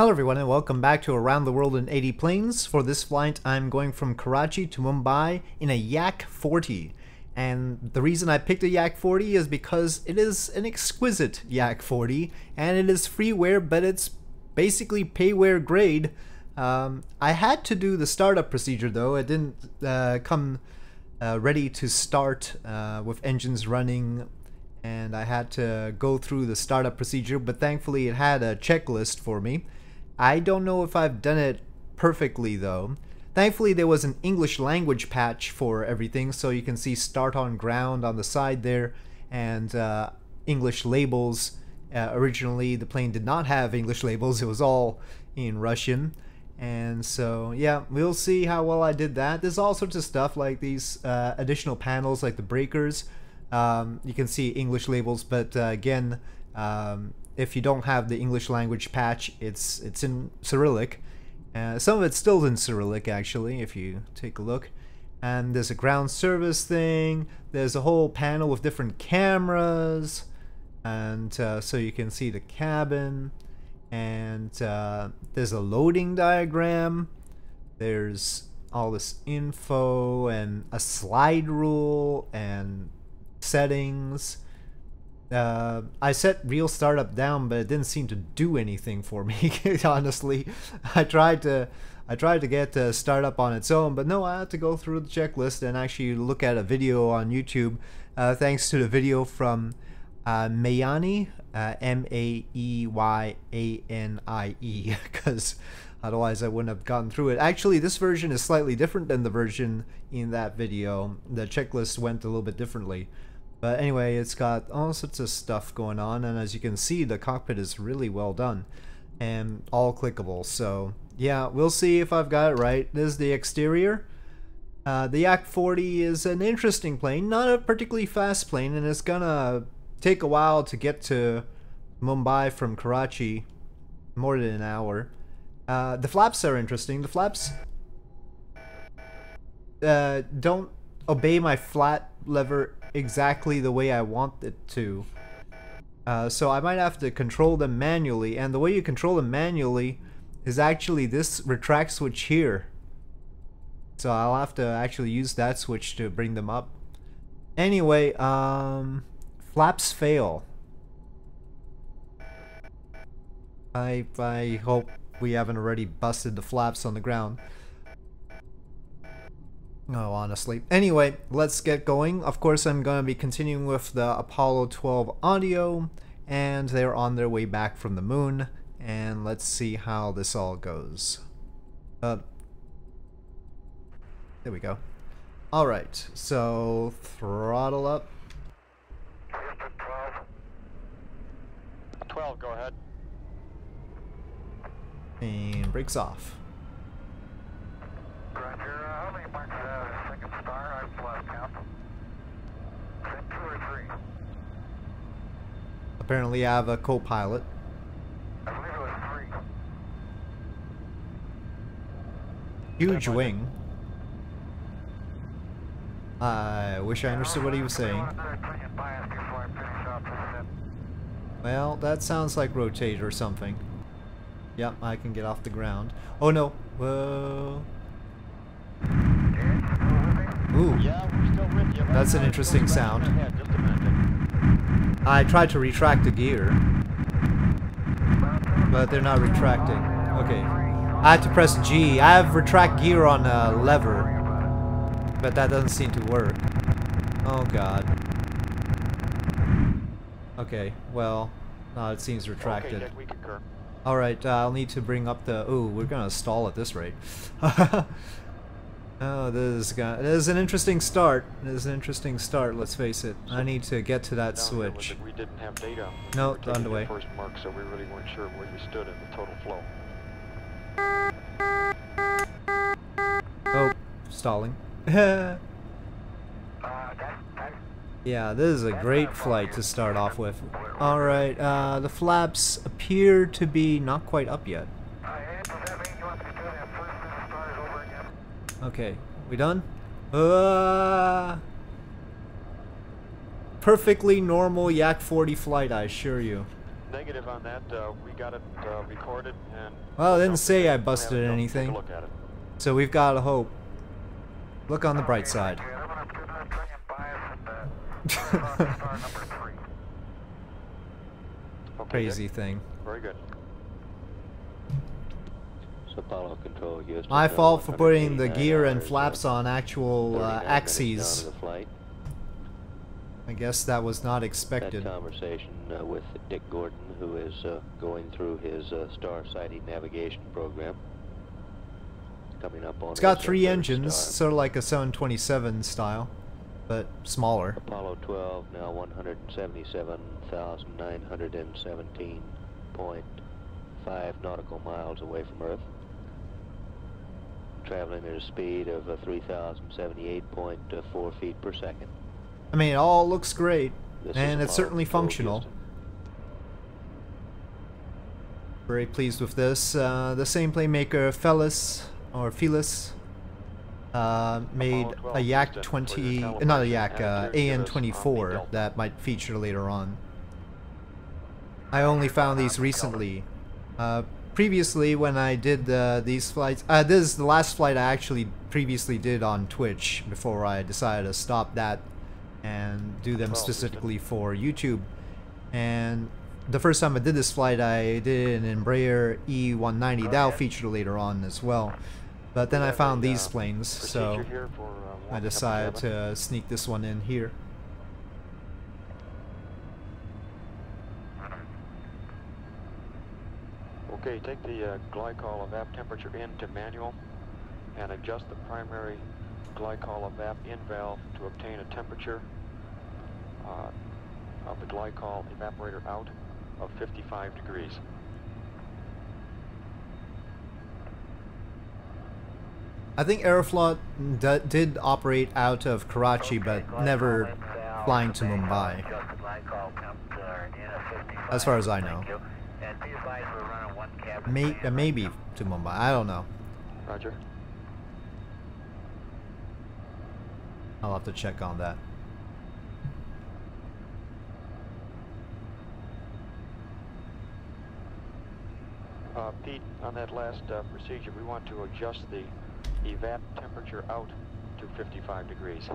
Hello everyone and welcome back to Around the World in 80 Planes. For this flight I'm going from Karachi to Mumbai in a Yak 40. And the reason I picked a Yak 40 is because it is an exquisite Yak 40 and it is freeware but it's basically payware grade. Um, I had to do the startup procedure though, it didn't uh, come uh, ready to start uh, with engines running and I had to go through the startup procedure but thankfully it had a checklist for me. I don't know if I've done it perfectly though. Thankfully there was an English language patch for everything so you can see start on ground on the side there and uh, English labels. Uh, originally the plane did not have English labels, it was all in Russian. And so, yeah, we'll see how well I did that. There's all sorts of stuff like these uh, additional panels like the breakers. Um, you can see English labels, but uh, again, um, if you don't have the English language patch, it's it's in Cyrillic. Uh, some of it's still in Cyrillic actually, if you take a look. And there's a ground service thing. There's a whole panel with different cameras, and uh, so you can see the cabin. And uh, there's a loading diagram. There's all this info and a slide rule and settings uh, I set real startup down, but it didn't seem to do anything for me. honestly, I tried to, I tried to get startup on its own, but no, I had to go through the checklist and actually look at a video on YouTube. Uh, thanks to the video from uh, Mayani, uh, M-A-E-Y-A-N-I-E, because otherwise I wouldn't have gotten through it. Actually, this version is slightly different than the version in that video. The checklist went a little bit differently. But anyway, it's got all sorts of stuff going on, and as you can see, the cockpit is really well done and all clickable. So yeah, we'll see if I've got it right. This is the exterior. Uh, the Yak 40 is an interesting plane, not a particularly fast plane, and it's gonna take a while to get to Mumbai from Karachi, more than an hour. Uh, the flaps are interesting. The flaps uh, don't obey my flap lever exactly the way I want it to. Uh, so I might have to control them manually, and the way you control them manually is actually this retract switch here. So I'll have to actually use that switch to bring them up. Anyway, um, flaps fail. I, I hope we haven't already busted the flaps on the ground. No, honestly. Anyway, let's get going. Of course, I'm going to be continuing with the Apollo 12 audio, and they're on their way back from the moon, and let's see how this all goes. Uh, there we go. Alright, so throttle up. 12, go ahead. And brakes off. Roger, uh, how many marks uh, second star? I've lost count. Is that two or three? Apparently I have a co-pilot. I believe it was three. Huge wing. I wish I understood what he was saying. Well, that sounds like rotate or something. Yep, I can get off the ground. Oh no. Whoa. Ooh. Yeah, we're still with you. That's an interesting sound. ahead, Just a minute. I tried to retract the gear, but they're not retracting. Okay. I had to press G. I have retract gear on a lever, but that doesn't seem to work. Oh god. Okay, well, no, it seems retracted. Concur. Alright, uh, I'll need to bring up the... Ooh, we're gonna stall at this rate. oh, this is, gonna, this is an interesting start. This is an interesting start, let's face it. I need to get to that Down here was switch. We didn't have data. No, We on the way. First mark, so we really weren't sure where you stood in the total flow. Oh, stalling. yeah, this is a great flight to start off with. Alright, uh, the flaps appear to be not quite up yet. Okay, we done? Uh, perfectly normal Yak 40 flight, I assure you. Negative on that. Uh, we got it uh, recorded and. Well, I didn't say I busted anything. look at it. So we've got a hope. Look on the bright side. Okay, I'm gonna do that thing and bias and, uh, star number three. Okay, Crazy thing. Very good. So Apollo Control Houston. My fault for putting the gear and flaps on actual uh, axes. down to the flight. I guess that was not That expected. conversation uh, with Dick Gordon, who is uh, going through his uh, star sighting navigation program. Coming up on It's got uh, three engines, star. sort of like a 727 style, but smaller. Apollo 12 now 177,917.5 nautical miles away from Earth. Traveling at a speed of uh, 3,078.4 feet per second. I mean, it all looks great, This and it's certainly functional. Houston. Very pleased with this. Uh, the same playmaker, Felis, or Felis, uh, made a Yak 20, uh, not a Yak, uh, and your Gibbous Omni AN24 that might feature later on. I only found these recently. Uh, previously, when I did uh, these flights, uh, this is the last flight I actually previously did on Twitch before I decided to stop that and do them specifically for YouTube. And the first time I did this flight, I did an Embraer E190. That'll feature later on as well. But then I found these uh, planes, so uh, I the decided to sneak this one in here. Okay, take the uh, glycol evap temperature into manual and adjust the primary glycol evap in valve to obtain a temperature uh, of the glycol evaporator out of 55 degrees. I think Aeroflot d- did operate out of Karachi, but never flying to Mumbai. As far as I know. May- uh, maybe to Mumbai. I don't know. Roger. I'll have to check on that. Uh, Pete, on that last uh, procedure, we want to adjust the evap temperature out to 55 degrees.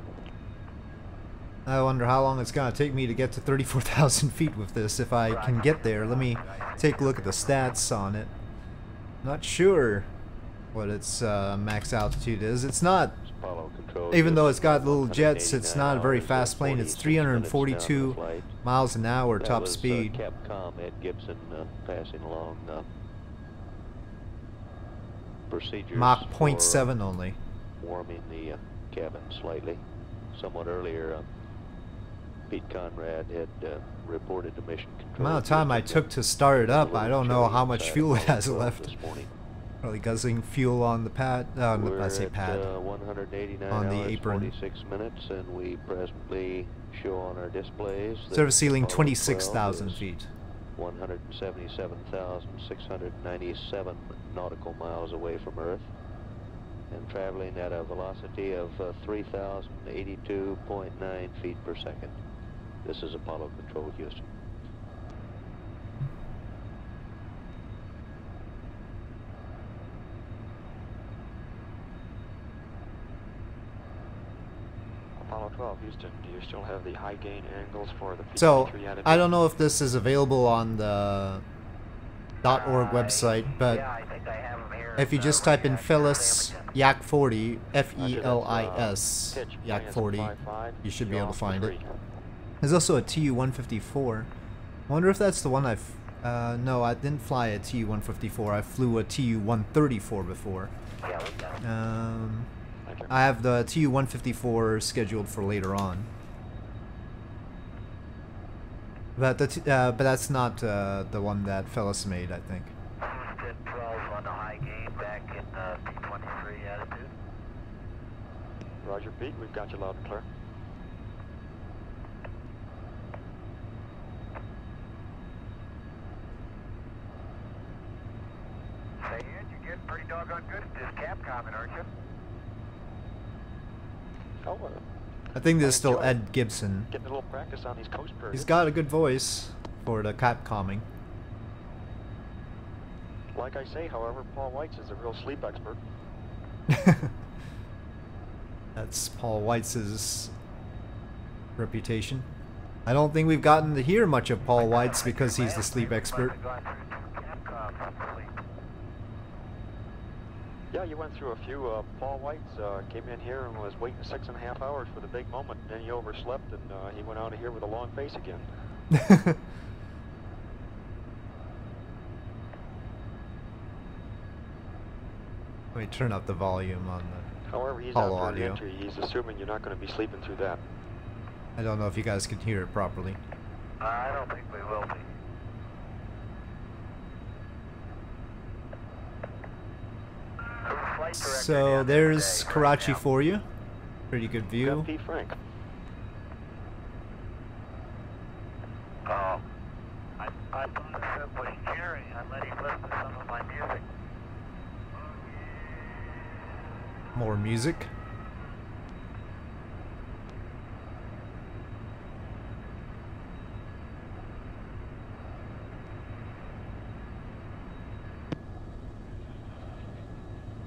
I wonder how long it's gonna take me to get to 34,000 feet with this. If I can get there, let me take a look at the stats on it. Not sure what its uh, max altitude is. It's not Even though it's got little jets, it's not a very fast plane. It's minutes down to the 342 miles an hour top speed. Uh, Capcom Ed Gibson uh, passing along uh, procedures Mach for, uh, 0.7 only. warming the cabin slightly. Somewhat earlier, uh, Pete Conrad had uh, reported to mission The control. amount of time I took to start it up, I don't know how much fuel it has left. Probably guzzling fuel on the pad. Uh, on the, We're I say at, pad. uh, 189 on the apron. 46 minutes, and we presently show on our displays Service ceiling 26,000 feet. 177,697 nautical miles away from Earth and traveling at a velocity of uh, 3,082.9 feet per second. This is Apollo Control Houston. Apollo 12, Houston, do you still have the high gain angles for the So, P-53 attitude? I don't know if this is available on the .org uh, website, but if you uh, just type in Felis Yak 40, F E L I S uh, Yak 40, you should be able to find it. Three. There's also a TU-154. I wonder if that's the one I've... Uh, no, I didn't fly a TU-154. I flew a TU-134 before. Um, Thank you. I have the TU-154 scheduled for later on. But the t- uh, but that's not uh, the one that Felis made, I think. Houston 12 on the high gain back in P23 attitude. Roger, Pete, we've got you loud and clear. Say, Ed, you're getting pretty doggone good at this Capcom, aren't you? Oh, I think this is still Ed Gibson. getting a little practice on these coast periods. He's got a good voice for the Capcomming. Like I say, however, Paul Weitz is a real sleep expert. That's Paul Weitz reputation. I don't think we've gotten to hear much of Paul Weitz because he's the sleep expert. Yeah, you went through a few. Uh, Paul Weitz uh, came in here and was waiting six and a half hours for the big moment. Then he overslept and uh, he went out of here with a long face again. Let me turn up the volume on the. However, he's Hollow out for audio. an entry. He's assuming you're not going to be sleeping through that. I don't know if you guys can hear it properly. I don't think we will be. So there's? Karachi for you. Pretty good view. Pete Frank. Oh. I, I thought it was Jerry. I let him listen to some of my music. More music.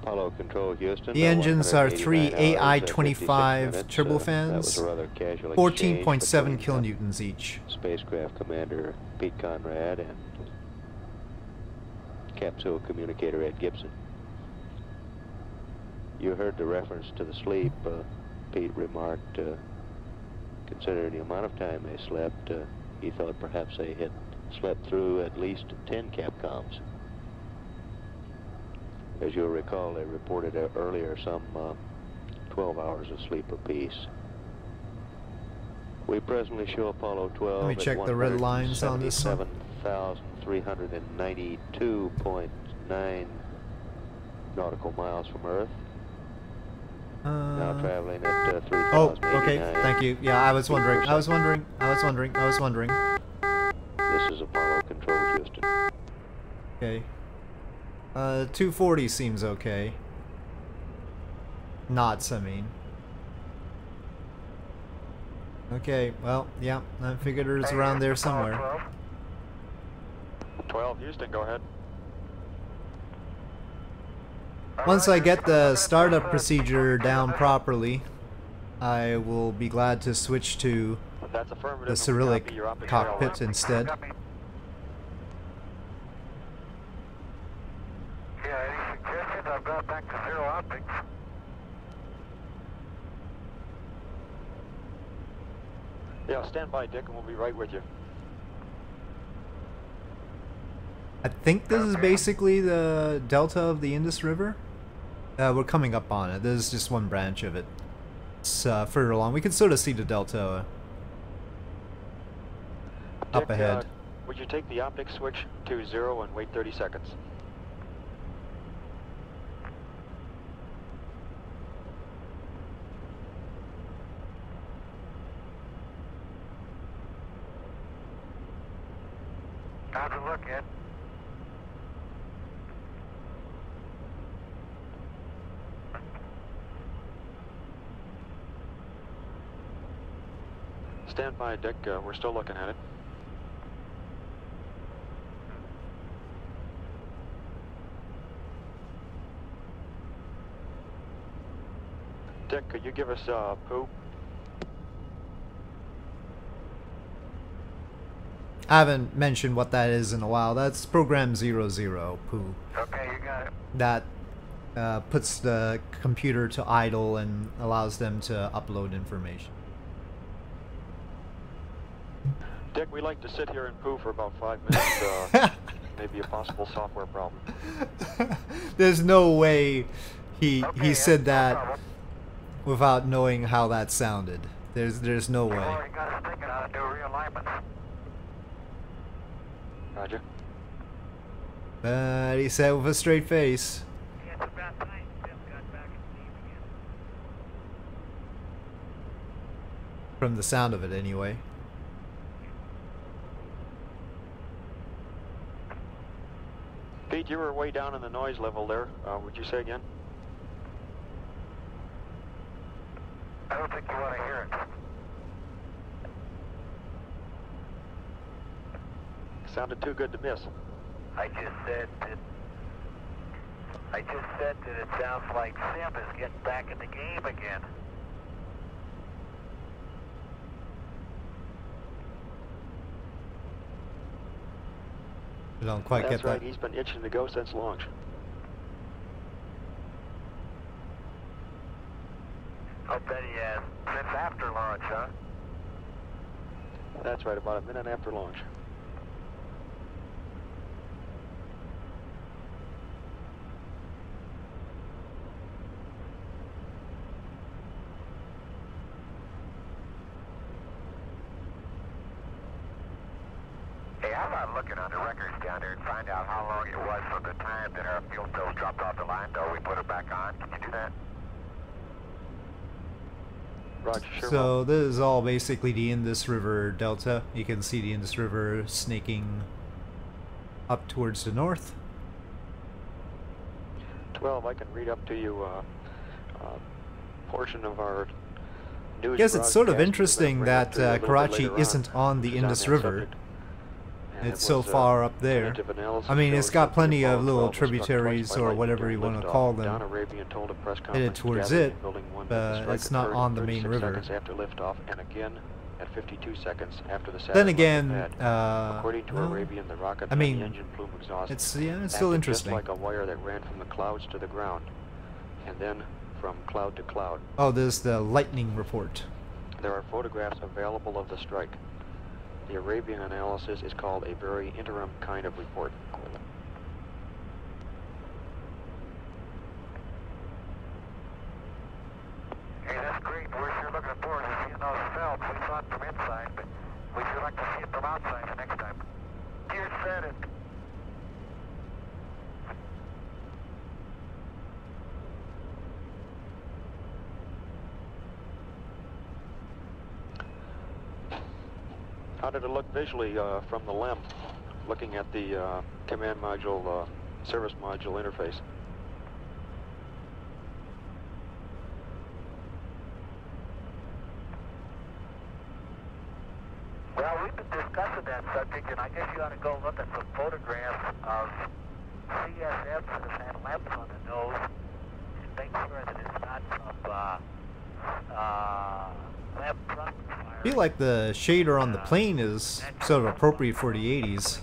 Apollo Control Houston. The engines are three uh, AI-25 turbofans, uh, That was a rather casual 14.7 exchange between, uh, kilonewtons each. Spacecraft Commander Pete Conrad and capsule communicator Ed Gibson. You heard the reference to the sleep. Uh, Pete remarked, uh, considering the amount of time they slept, uh, he thought perhaps they had slept through at least 10 Capcoms. As you'll recall, they reported earlier some uh, 12 hours of sleep apiece. We presently show Apollo 12 Let me check the red lines on this one. 177,392.9 nautical miles from Earth. now Uh, traveling at uh, oh, okay. Thank you. Yeah, I was wondering. I was wondering. I was wondering. I was wondering. This is Apollo Control Houston. Okay. Uh, 240 seems okay. Knots, I mean. Okay, well, yeah, I figured it was around there somewhere. 12. 12 Houston, go ahead. Once I get the startup procedure down properly, I will be glad to switch to the Cyrillic copy your optic cockpit instead. Copy. Yeah, any suggestions? Back to zero optics. Yeah, stand by, Dick, and we'll be right with you. I think this is basically the delta of the Indus River. Uh, we're coming up on it. This is just one branch of it. It's uh, further along. We can sort of see the delta uh, up Dick, ahead. Uh, would you take the optic switch to zero and wait 30 seconds? Look, Ed? Stand by, Dick. Uh, we're still looking at it. Dick, could you give us uh, poo? I haven't mentioned what that is in a while. That's program 00, poo. Okay, you got it. That uh, puts the computer to idle and allows them to upload information. Dick, we like to sit here and poo for about five minutes. Uh, maybe a possible software problem. There's no way he Okay, he said that problem. without knowing how that sounded. There's there's no way. already got us thinking how to do realignments. Roger. But he said with a straight face. Yeah, it's about time Tim got back in steam again. From the sound of it, anyway. Pete, you were way down in the noise level there. Uh, would you say again? I don't think you want to hear it. Sounded too good to miss. I just said that I just said that it sounds like Sim is getting back in the game again. I don't quite That's get right. that. He's been itching to go since launch. I'll bet he has. Since after launch, huh? That's right. About a minute after launch. Hey, how about looking on the records down there and find out how long it was from the time that our fuel cells dropped off the line till we put it back on? Can you do that? Roger. Sure. So this is all basically the Indus River Delta. You can see the Indus River snaking up towards the north. 12, I can read up to you uh, uh, portion of our news. I guess it's sort of interesting that it to you a uh, Karachi isn't on the Indus River. subject. It's so uh, far up there. I mean, it's got plenty of little 12 was struck twice tributaries or whatever you wanna call them, Don Arabian told a press headed towards it, in Building 1 that but it's not on the main river. seconds after liftoff, and again at 52 seconds after the Then again, uh, According to well, Arabian, the rocket I mean, the engine plume exhaust it's yeah, it's still interesting. Just like a wire that ran from the clouds to the ground, and then from cloud to cloud. Oh, there's the lightning report. There are photographs available of the strike. The Arabian analysis is called a very interim kind of report. Hey, that's great. We're sure looking forward to seeing those. We saw it from inside, but we sure like to see it from outside the next time. Dear Senate. How did it look visually uh, from the LEM, looking at the uh, command module, uh, service module interface? Well, we've been discussing that subject, and I guess you ought to go look at some photographs of CSMs that have had lamps on the nose and make sure that it's not some uh, uh, lamp fire. I feel like the shader on the plane is sort of appropriate for the 80s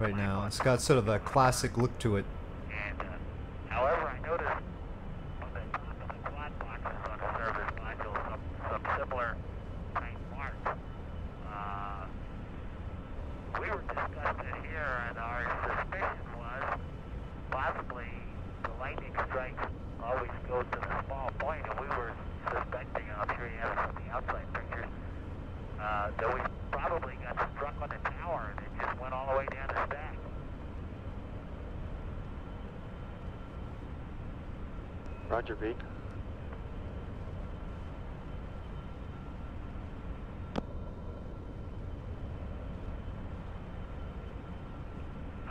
right now. It's got sort of a classic look to it. And, uh, however, I noticed on the top of the quad boxes on the service module some, some similar type marks. Uh, we were discussing it here, and our suspicion was possibly the lightning strikes always go to the small point, and we were suspecting, and I'm sure you have it from the outside pictures, uh, that we probably got struck on the tower, and it just went all the way down the stack. Roger, Pete.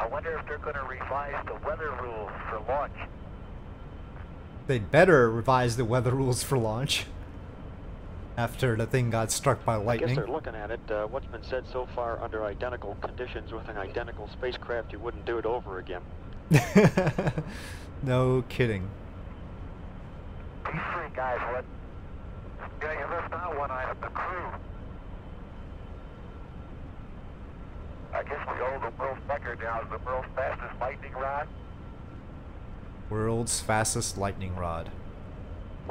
I wonder if they're going to revise the weather rules for launch. They'd better revise the weather rules for launch. After the thing got struck by lightning. I guess lightning. they're looking at it. Uh, what's been said so far under identical conditions with an identical spacecraft, you wouldn't do it over again. no kidding. These three guys, what? Yeah, you left out one item, the crew. I guess we hold the world's record now as the world's fastest lightning rod. World's fastest lightning rod.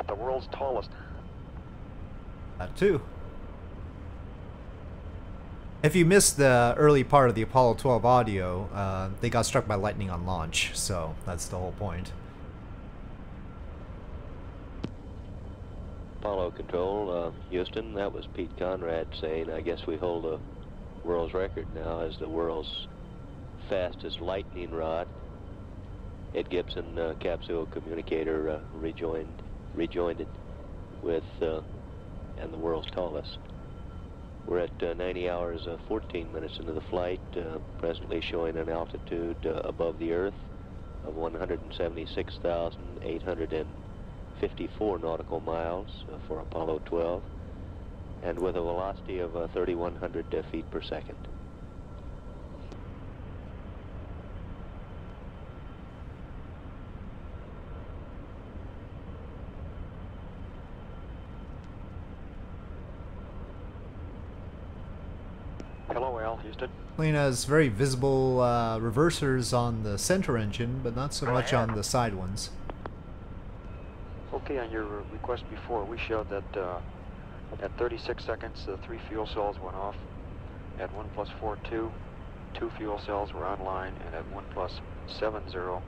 The world's tallest. That too. If you missed the early part of the Apollo 12 audio, uh, they got struck by lightning on launch, so that's the whole point. Apollo Control, uh, Houston, that was Pete Conrad saying, I guess we hold the world's record now as the world's fastest lightning rod. Ed Gibson, uh, capsule communicator, uh, rejoined, rejoined it with, uh, and the world's tallest. We're at uh, 90 hours, uh, 14 minutes into the flight, uh, presently showing an altitude uh, above the Earth of 176,854 nautical miles for Apollo 12, and with a velocity of uh, 3,100 feet per second. Hello, Al Houston. Lena has very visible uh, reversers on the center engine, but not so Go much ahead. on the side ones. Okay, on your request before, we showed that uh, at 36 seconds, the three fuel cells went off. At 1 plus 4, 2, two fuel cells were online, and at 1 plus 7, 0,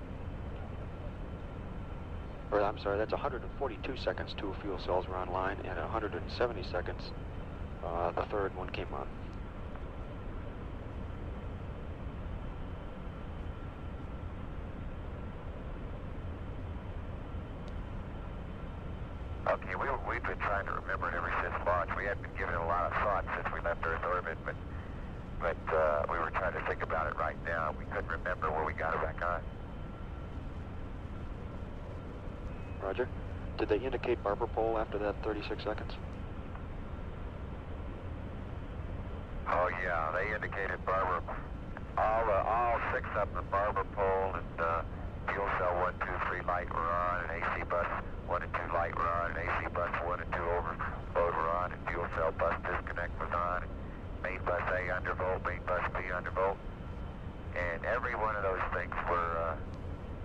or I'm sorry, that's 142 seconds, two fuel cells were online, and at 170 seconds, uh, the third one came on. Okay, we, we've been trying to remember it ever since launch. We hadn't been giving it a lot of thought since we left Earth orbit, but but uh, we were trying to think about it right now. We couldn't remember where we got it back on. Roger. Did they indicate Barber Pole after that 36 seconds? Oh yeah, they indicated Barber. All uh, all six of them, Barber pole and uh, fuel cell one, two, three light were on, and AC bus one and two light were on, and AC bus one and two overload were on, and fuel cell bus disconnect was on. Main bus A undervolt, main bus B undervolt, and every one of those things were uh,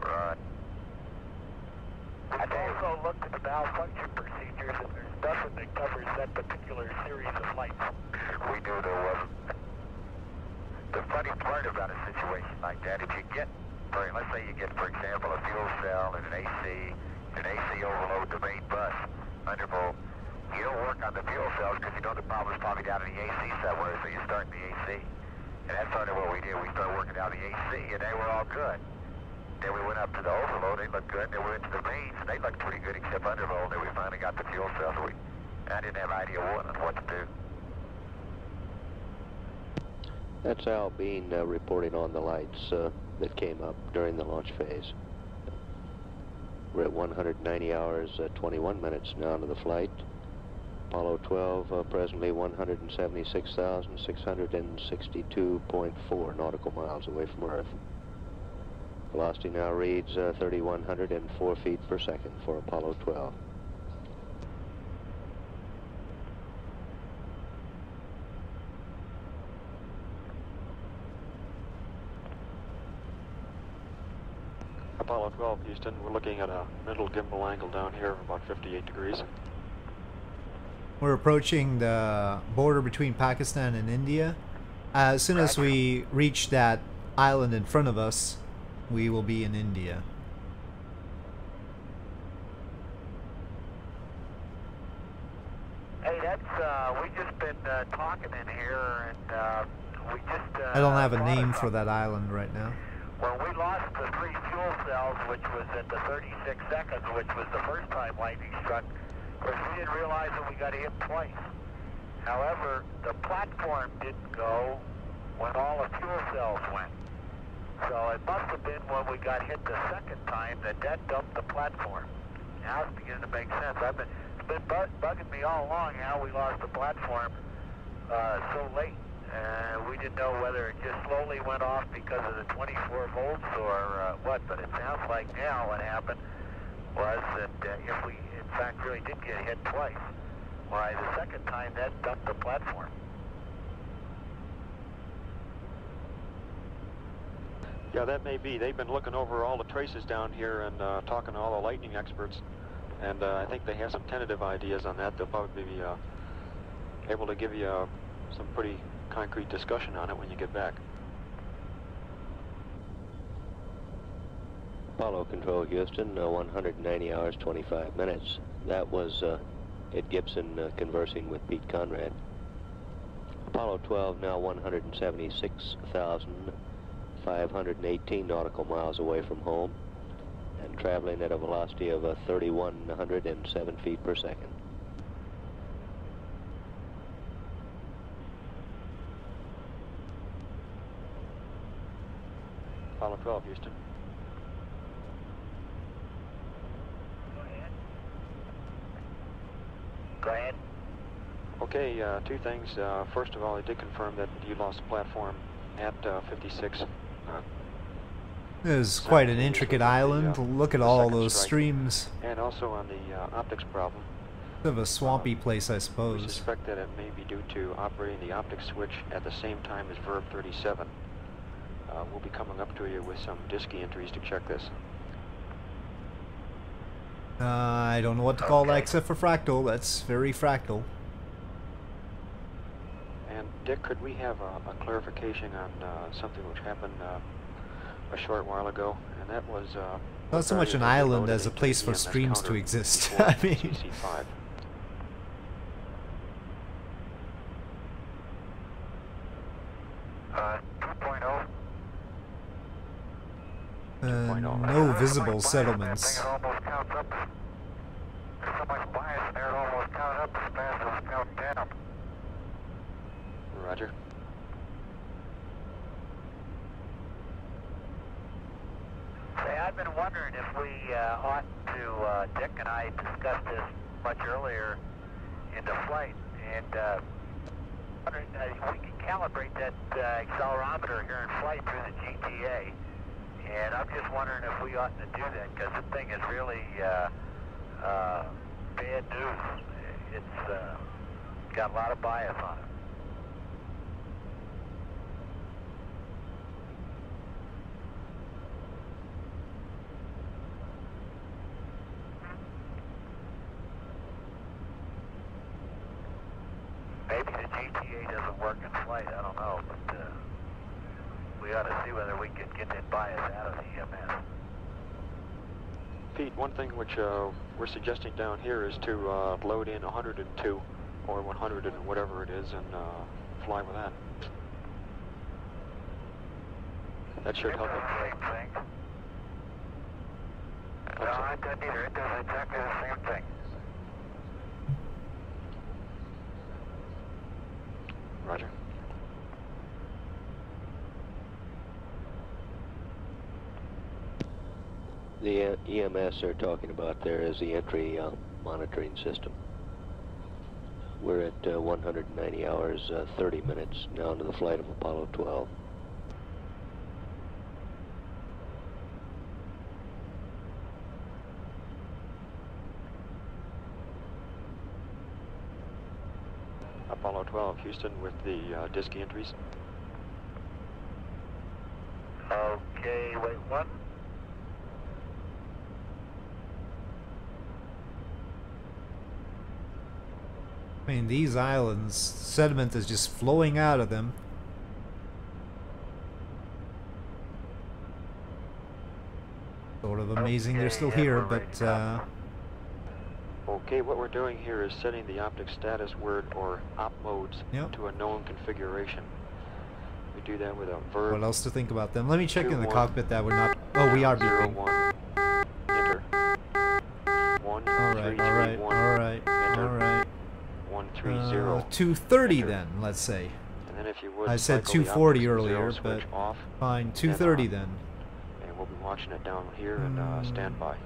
were on. I've also looked at the malfunction procedures, and there's nothing that covers that particular series of lights. We knew there wasn't. The funny part about a situation like that, if you get, let's say you get, for example, a fuel cell and an AC, an AC overload the main bus, undervolt, you don't work on the fuel cells because you know the problem's probably down in the AC somewhere, so you start in the AC. And that's sort of what we did. We started working down the AC, and they were all good. Then we went up to the overload, they looked good. Then we went to the mains, they looked pretty good except undervolt. Then we finally got the fuel cells. We, I didn't have an idea what, what to do. That's Al Bean uh, reporting on the lights uh, that came up during the launch phase. We're at 190 hours, uh, 21 minutes now into the flight. Apollo 12 uh, presently 176,662.4 nautical miles away from Earth. Velocity now reads uh, 3,104 feet per second for Apollo 12. Apollo 12, Houston. We're looking at a middle gimbal angle down here of about 58 degrees. We're approaching the border between Pakistan and India. As soon as we reach that island in front of us, we will be in India. Hey, that's, uh, we just been uh, talking in here, and uh, we just. Uh, I don't have a name for that island right now. When we lost the three fuel which was at the 36 seconds, which was the first time lightning struck, of course, we didn't realize that we got hit twice. However, the platform didn't go when all the fuel cells went. So it must have been when we got hit the second time that that dumped the platform. Now it's beginning to make sense. I've been, it's been bu- bugging me all along how we lost the platform uh, so late. Uh, we didn't know whether it just slowly went off because of the 24 volts or uh, what, but it sounds like now what happened was that uh, if we, in fact, really did get hit twice, why the second time that dumped the platform. Yeah, that may be. They've been looking over all the traces down here and uh, talking to all the lightning experts, and uh, I think they have some tentative ideas on that. They'll probably be uh, able to give you uh, some pretty concrete discussion on it when you get back. Apollo Control Houston, uh, 190 hours, 25 minutes. That was uh, Ed Gibson uh, conversing with Pete Conrad. Apollo 12 now 176,518 nautical miles away from home and traveling at a velocity of uh, 3,107 feet per second. Apollo 12, Houston. Go ahead. Go ahead. Okay, uh, two things. Uh, first of all, I did confirm that you lost the platform at uh, 56. Uh, It is quite an intricate island. Look at all those strike. streams. and also on the uh, optics problem, Bit of a swampy Uh, place, I We suppose. suspect that it may be due to operating the optic switch at the same time as Verb 37. Uh, we'll be coming up to you with some DSKY entries to check this. Uh, I don't know what to call that Okay. except for fractal. That's very fractal. And Dick, could we have a, a clarification on uh, something which happened uh, a short while ago? And that was uh, Not so much an island as a place for streams to exist. I mean, CC5. Uh, 2.0. uh, no visible much bias in that settlements. thing, It almost counts up. There's so much bias in there, it almost counts up as fast as it's counting down. Roger. Say, I've been wondering if we uh, ought to, uh, Dick and I discussed this much earlier into flight, and uh, wondering, uh, we can calibrate that uh, accelerometer here in flight through the GTA, and I'm just wondering if we ought to do that, because the thing is really uh, uh, bad news. It's uh, got a lot of bias on it. Maybe the GTA doesn't work in flight, I don't know, but uh, we ought to see whether we can get that bias out of the EMS. Pete, one thing which uh, we're suggesting down here is to uh, load in 102 or 100 and whatever it is and uh, fly with that. That should It help. it. the same thing. No, it doesn't either. It does exactly the same thing. Roger. The uh, EMS they're talking about there is the entry uh, monitoring system. We're at uh, 190 hours, uh, 30 minutes now into the flight of Apollo 12. Apollo 12, Houston with the uh, DSKY entries. Okay, wait, what? I mean, these islands, sediment is just flowing out of them. Sort of amazing they're still here, but uh. Okay, what we're doing here is setting the optic status word or op modes Yep. to a known configuration. We do that with a verb what else to think about them? Let me check Two, in the one. cockpit that we're not. Oh, we are zero, beeping. one, enter. One, All three, right, three, all right, one, all right, all right. One, Uh, 230 Enter. then, let's say. And then if you would, I said 240 earlier, but off, Fine, 230 on. then. and we'll be watching it down here and uh, Hmm. stand by.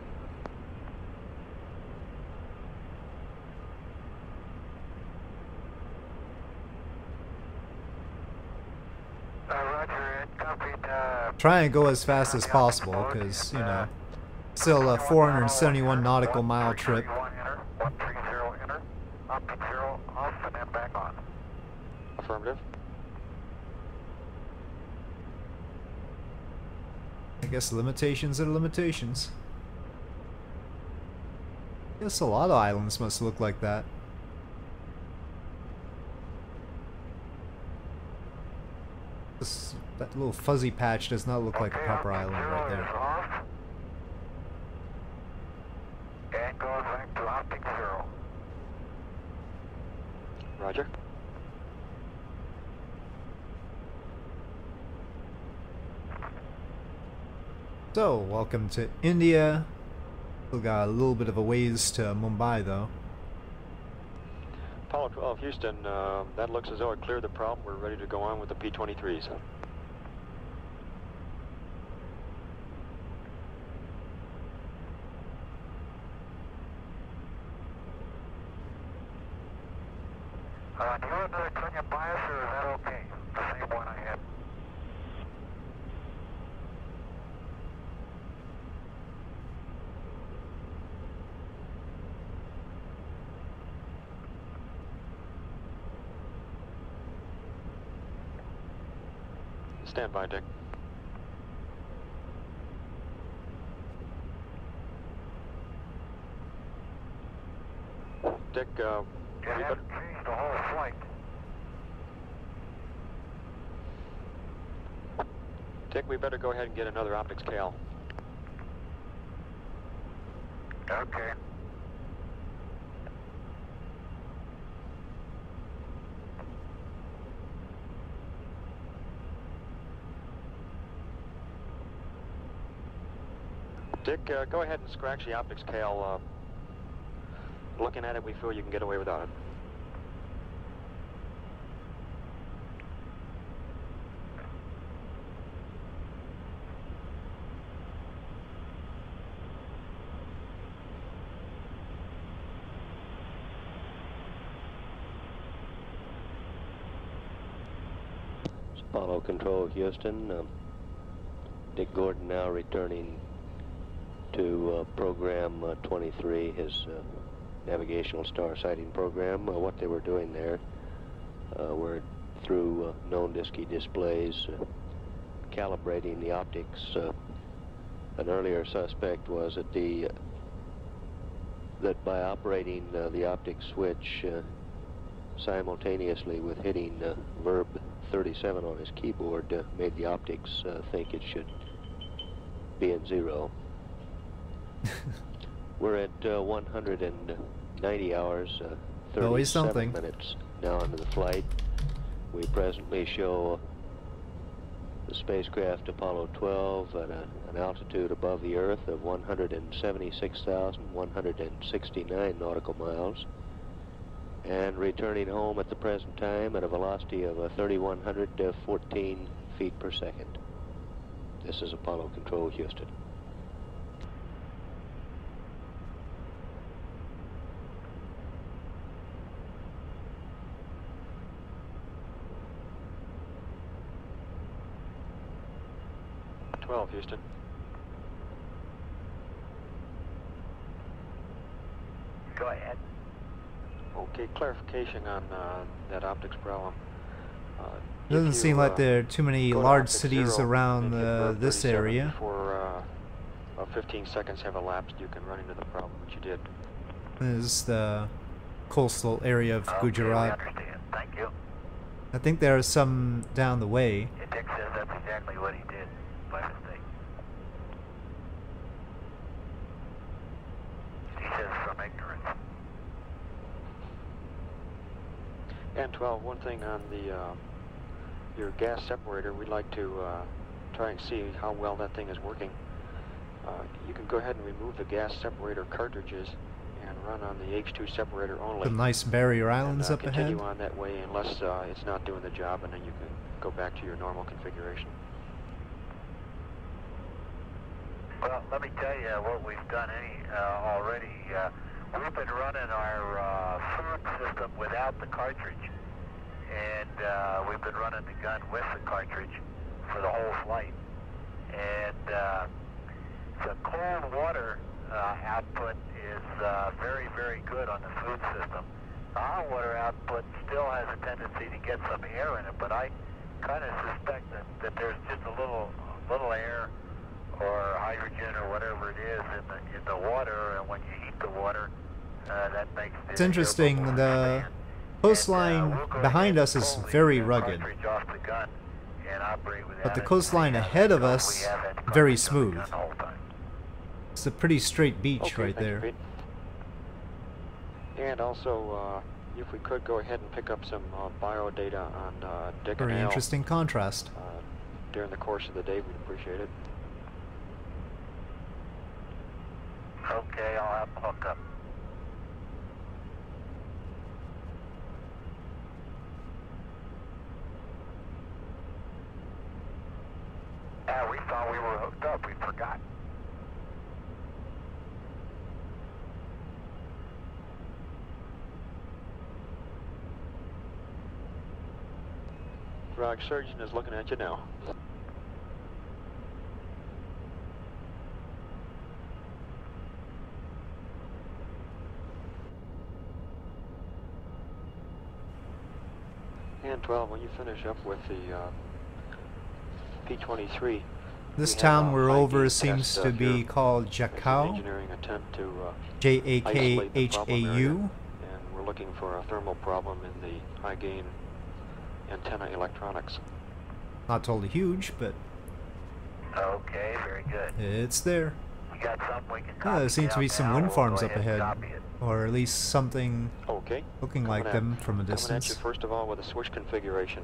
Uh, Roger, it copied, uh, Try and go as fast as possible, because, you know, still a 471 nautical mile trip. 131 enter, 130 enter, optic zero off and then back on. Affirmative. I guess limitations are limitations. I Guess a lot of islands must look like that. This, that little fuzzy patch does not look like a proper island right there. And goes back to optic zero. Roger. So, welcome to India. Still got a little bit of a ways to Mumbai though. Apollo 12, Houston, uh, that looks as though it cleared the problem. We're ready to go on with the P-23s. Uh, do you want another Klingon bias or is that okay? The same one I had. Stand by, Dick. Dick, uh, You we better- haven't changed the whole flight. Dick, we better go ahead and get another optics cal. Okay. Dick, uh, go ahead and scratch the optics cal. Uh, looking at it, we feel you can get away without it. Apollo Control Houston. Um, Dick Gordon now returning to uh, program uh, 23, his uh, navigational star sighting program. What they were doing there were through known DSKY displays, calibrating the optics. An earlier suspect was that the that by operating the optic switch simultaneously with hitting uh, verb 37 on his keyboard uh, made the optics uh, think it should be in zero. We're at uh, 190 hours, uh, 37 minutes now into the flight. We presently show the spacecraft Apollo 12 at a, an altitude above the Earth of 176,169 nautical miles and returning home at the present time at a velocity of uh, 3,114 feet per second. This is Apollo Control Houston. Twelve, Houston. Go ahead. Okay, clarification on uh, that optics problem. Uh, It doesn't you, seem like uh, there are too many go to large cities zero around and hit uh, verb this area. Before uh, uh, 15 seconds have elapsed, you can run into the problem that you did. This is the coastal area of Okay, we Gujarat. understand. Thank you. I think there are some down the way. Yeah, Dick says that's exactly what he did by mistake. He says from ignorance. And 12, one thing on the uh, your gas separator, we'd like to uh, try and see how well that thing is working. Uh, you can go ahead and remove the gas separator cartridges and run on the H2 separator only. The nice barrier islands and, uh, up ahead. continue on that way unless uh, it's not doing the job, and then you can go back to your normal configuration. Well, let me tell you what we've done any, uh, already. We've been running our uh, food system without the cartridge, and uh, we've been running the gun with the cartridge for the whole flight. And uh, the cold water uh, output is uh, very, very good on the food system. The hot water output still has a tendency to get some air in it, but I kind of suspect that, that there's just a little, little air or hydrogen or whatever it is in the in the water, and when you heat the water, It's interesting, the coastline And, we'll go behind us is very rugged. cartridge off the gun and operate without But the coastline ahead of us, we have that very cartridge on the smooth. gun the whole time. It's a pretty straight beach okay, right thank you, there. Pete. And also, uh, if we could go ahead and pick up some uh, bio data on uh, Dick Very and Al, interesting contrast. uh, during the course of the day, we'd appreciate it. Okay, I'll have to hook up. Yeah, we thought we were hooked up. We forgot. Rog Surgeon is looking at you now. And 12, when you finish up with the uh, P-23. This we town we're over seems test, uh, to be here. called It's an Jakhau, engineering attempt to uh, J A K isolate the H A problem area, U. and we're looking for a thermal problem in the high gain antenna electronics. Not totally huge, but Okay, very good. it's there. We got something we can Yeah, copy there seems to be some now. wind We'll farms up ahead and ahead, copy it. or at least something Okay. looking Coming like at- them from a Coming at you distance. first of all with a switch configuration.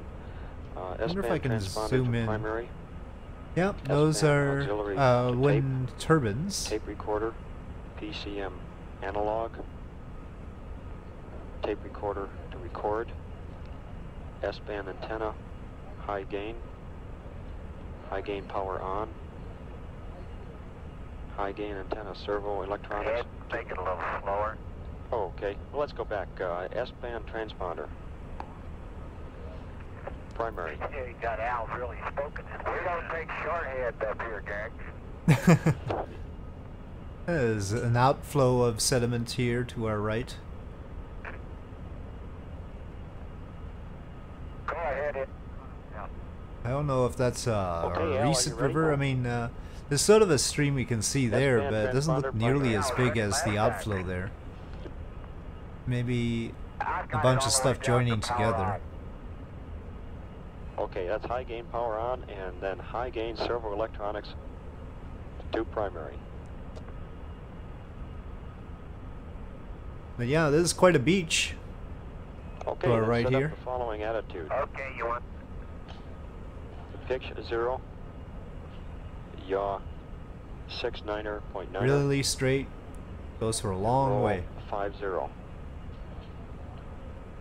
Uh, wonder if S-band I can transponder zoom to in. primary, Yep, those are uh, to tape. wind turbines. tape recorder, PCM analog, tape recorder to record, S-band antenna, high gain, high gain power on, high gain antenna servo electronics. Ed, make it a little slower. Oh, okay. Well, let's go back. Uh, S-band transponder. Primary. Yeah, you got Al really spoken. We don't take shorthand up here, gang. There's an outflow of sediment here to our right. Go ahead. Ed. Yeah. I don't know if that's uh, Okay, a are recent you river. I mean, uh, there's sort of a stream we can see there, S-band but it doesn't look nearly as big as the outflow there. Maybe a bunch of stuff joining to power together. Okay, that's high gain power on, and then high gain servo electronics to primary. But yeah, this is quite a beach. Okay, To our then right set here. up the following attitude. Okay, you want Pitch zero. Yaw six niner point nine. Really straight. Goes for a long roll way. Five zero.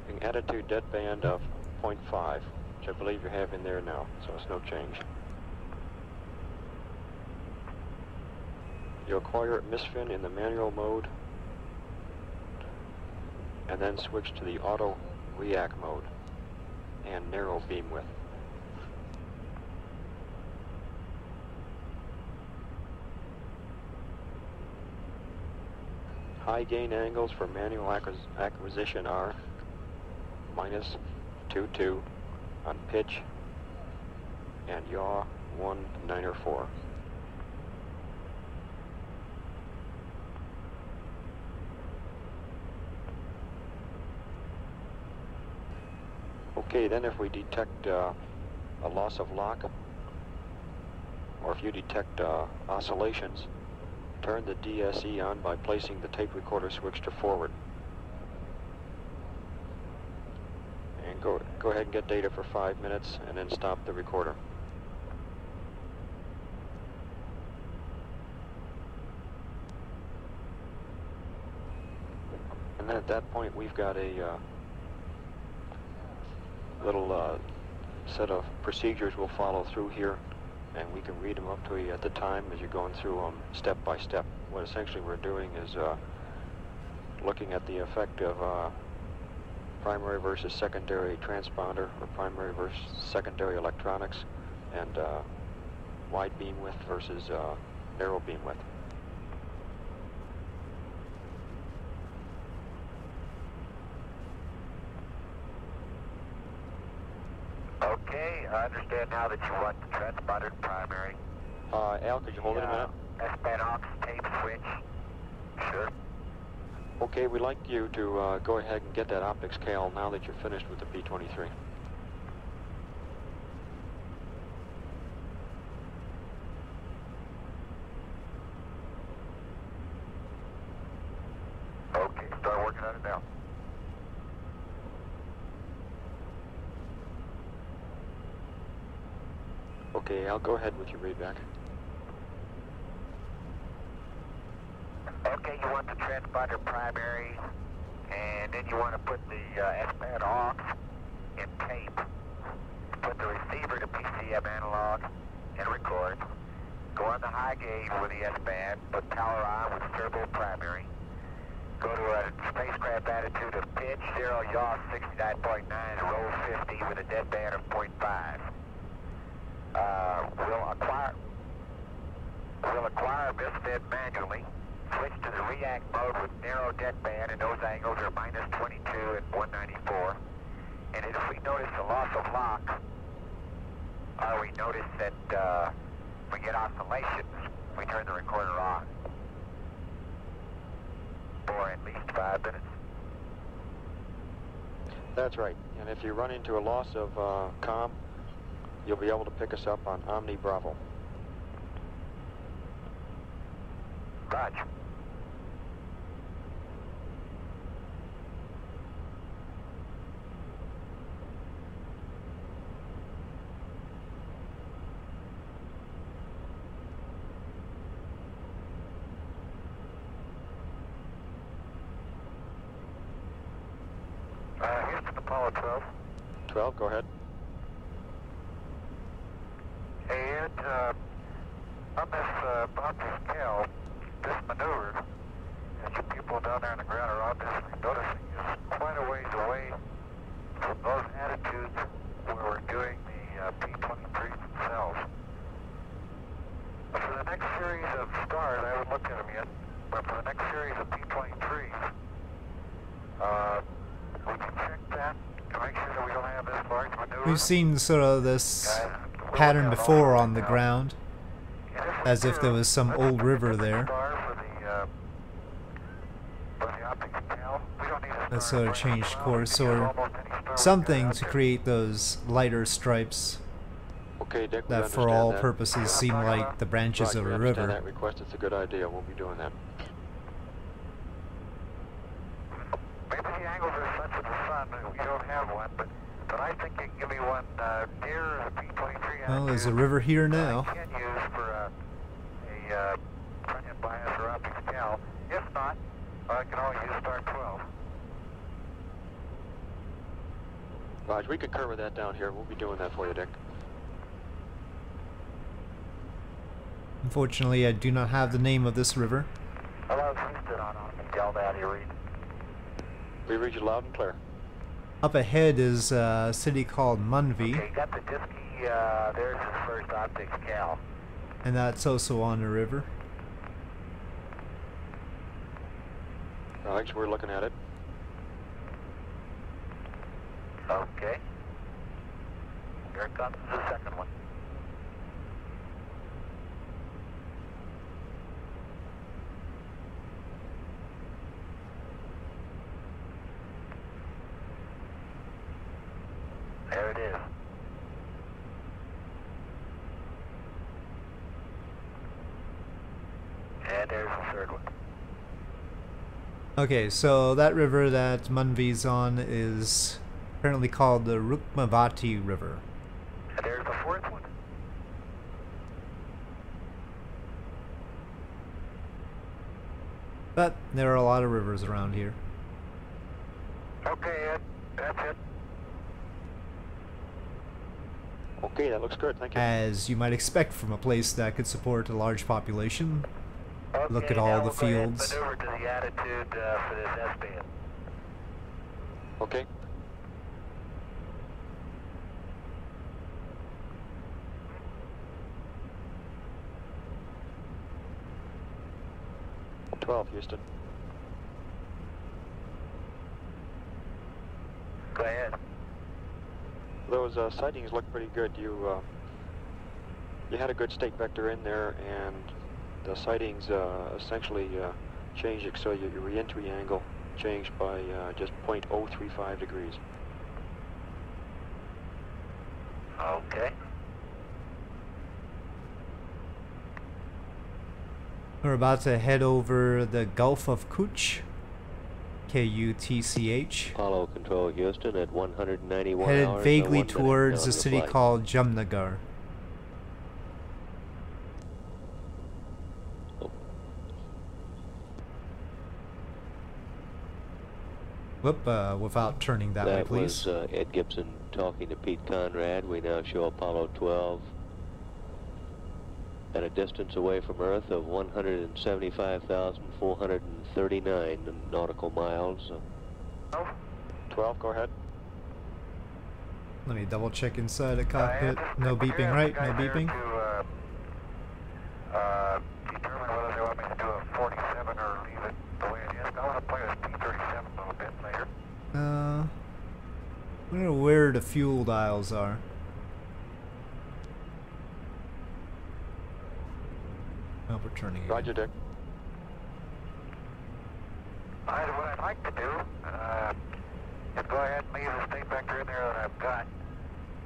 An attitude dead band of 0.5, which I believe you have in there now, so it's no change. You acquire misfin in the manual mode, and then switch to the auto react mode and narrow beam width. High gain angles for manual acquis- acquisition are minus 2-2 on pitch and yaw 1 niner 4. Okay, then if we detect uh, a loss of lock, or if you detect uh, oscillations, turn the DSE on by placing the tape recorder switch to forward. And go, ahead and get data for five minutes and then stop the recorder. And then at that point we've got a uh, little uh, set of procedures we'll follow through here and we can read them up to you at the time as you're going through them step by step. What essentially we're doing is uh, looking at the effect of uh, primary versus secondary transponder or primary versus secondary electronics and uh, wide beam width versus uh, narrow beam width. Okay, I understand now that you want the transponder primary. Uh, Al, could you hold it a minute? S-band aux tape switch. Sure. Okay, we'd like you to uh, go ahead and get that optics cal now that you're finished with the P-23. Okay, start working on it now. Okay, Al, go ahead with your readback. Okay, you want the transponder primary, and then you want to put the uh, S-band aux in tape. Put the receiver to PCM analog and record. Go on the high gain with the S-band, put power on with servo primary. Go to a spacecraft attitude of pitch, 0 yaw 69.9, and roll 50 with a dead band of 0.5. Uh, we'll acquire We'll acquire misfit manually, switch to the react mode with narrow dead band, and those angles are minus 22 and 194. And if we notice a loss of lock, Uh, we notice that uh, we get oscillations. We turn the recorder on. For at least five minutes. That's right. And if you run into a loss of uh, comm, you'll be able to pick us up on Omni Bravo. Roger. Uh, Houston Apollo 12. 12, go ahead. Hey, Ed, uh, on this uh, Bobby scale, this maneuver, as you people down there on the ground are obviously noticing, is quite a ways away from those attitudes where we're doing the uh, P-23 themselves. But for the next series of stars, I haven't looked at them yet, but for the next series of P-23s, uh, we can check that to make sure that we don't have this large maneuver. We've seen sort of this pattern looking at all before on the ground, as if there was some old river there. star for the, for the optics cal. We don't need a That sort of changed course We can use or almost any star we got something to create those lighter stripes Okay, Dick, we that for all purposes seem like the branches of a river. that request. It's a good idea. We'll be doing that. Maybe the angles are such with the sun that we don't have one, but, but I think you can give me one uh, near the P-23 Well, there's a attitude river here that now. I can use for a, a uh, front-end bias or optics cal. If not, I can always use star 12. Raj, we concur with that down here. We'll be doing that for you, Dick. Unfortunately, I do not have the name of this river. Hello, Houston on Omni Delta. How do you read? We read you loud and clear. Up ahead is uh, a city called Mandvi. Okay, got the DSKY, uh, there's his first optics cal. and that's also on the river. Raj, we're looking at it. Okay. Here comes the second one. There it is. And there's the third one. Okay, so that river that Mandvi's on is apparently called the Rukmavati River. And there's the fourth one. But there are a lot of rivers around here. Okay, Ed, that's it. Okay, that looks good. Thank you. As you might expect from a place that could support a large population. Look at all the we'll go ahead and fields. Maneuver to the attitude uh, for this S-band. Okay. Twelve, Houston. Go ahead. Those uh, sightings look pretty good. You uh, you had a good state vector in there, and the sightings uh, essentially uh, changed it so your, your reentry angle changed by uh, just 0.035 degrees. Okay. We're about to head over the Gulf of Kutch. K U T C H. Apollo Control Houston at 191 Headed hours vaguely towards a city flight. called Jamnagar. Whoop, uh, without turning that, way, That please. was uh, Ed Gibson talking to Pete Conrad. We now show Apollo 12 at a distance away from Earth of 175,439 nautical miles. Oh, 12, go ahead. Let me double check inside the cockpit. No beeping, right? No there beeping. fuel dials are. Well, we're turning. Roger, Dick. I, what I'd like to do uh, is go ahead and leave the state vector in there that I've got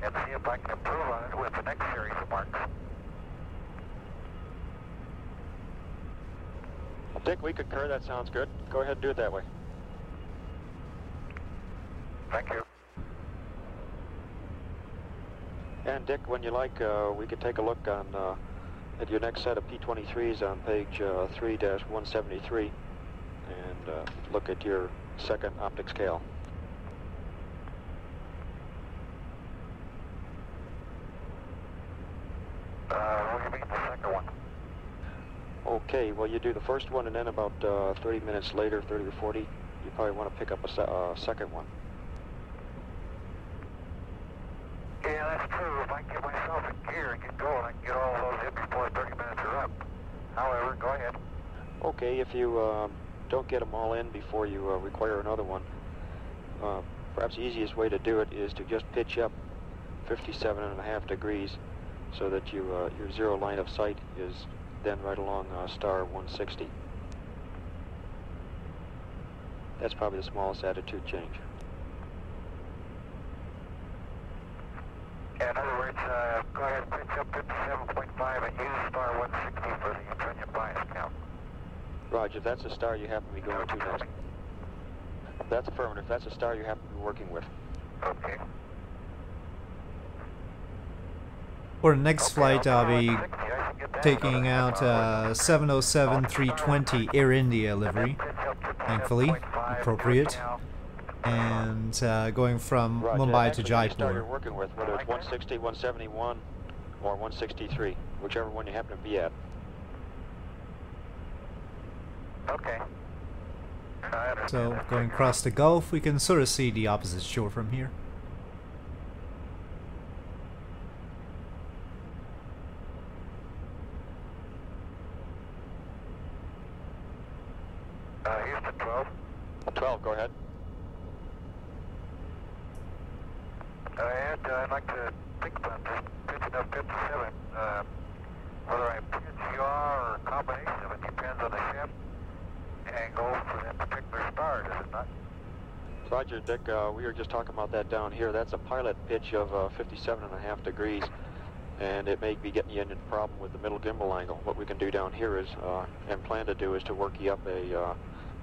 and see if I can improve on it with the next series of marks. Dick, we concur. That sounds good. Go ahead and do it that way. Thank you. And Dick, when you like, uh, we could take a look on uh, at your next set of P23s on page uh, 3-173 and uh, look at your second optics cal. Uh, what do you the second one? Okay, well you do the first one and then about uh, 30 minutes later, 30 or 40, you probably want to pick up a se uh, second one. Yeah, that's true. If I can get myself in gear and get going, I can get all those in before 30 minutes are up. However, go ahead. Okay, if you um, don't get them all in before you uh, require another one, uh, perhaps the easiest way to do it is to just pitch up 57 and a half degrees so that you, uh, your zero line of sight is then right along uh, star 160. That's probably the smallest attitude change. In other words, uh, go ahead and pitch up 57.5 and use star 160 for the intrinsic bias count. Roger, if that's a star you happen to be going to next. That's affirmative. That's a star you happen to be working with. Okay. For the next Okay, flight, I'll be 160. I can get that taking out uh, 707-320 Air India livery, thankfully, appropriate, and uh, going from Roger. Mumbai to Jaipur. star you're working with, whether it's 160, 171, or 163, whichever one you happen to be at. Okay. So going across the Gulf, we can sort of see the opposite shore from here. Uh, Houston 12. 12, go ahead. Uh, and uh, I'd like to think about just pitching up 57. Uh, whether I pitch yaw or a combination of it depends on the shaft angle for that particular star, does it not? Roger, Dick, uh, we were just talking about that down here. That's a pilot pitch of uh, 57 and a half degrees, and it may be getting you into a problem with the middle gimbal angle. What we can do down here is, uh, and plan to do, is to work you up a uh,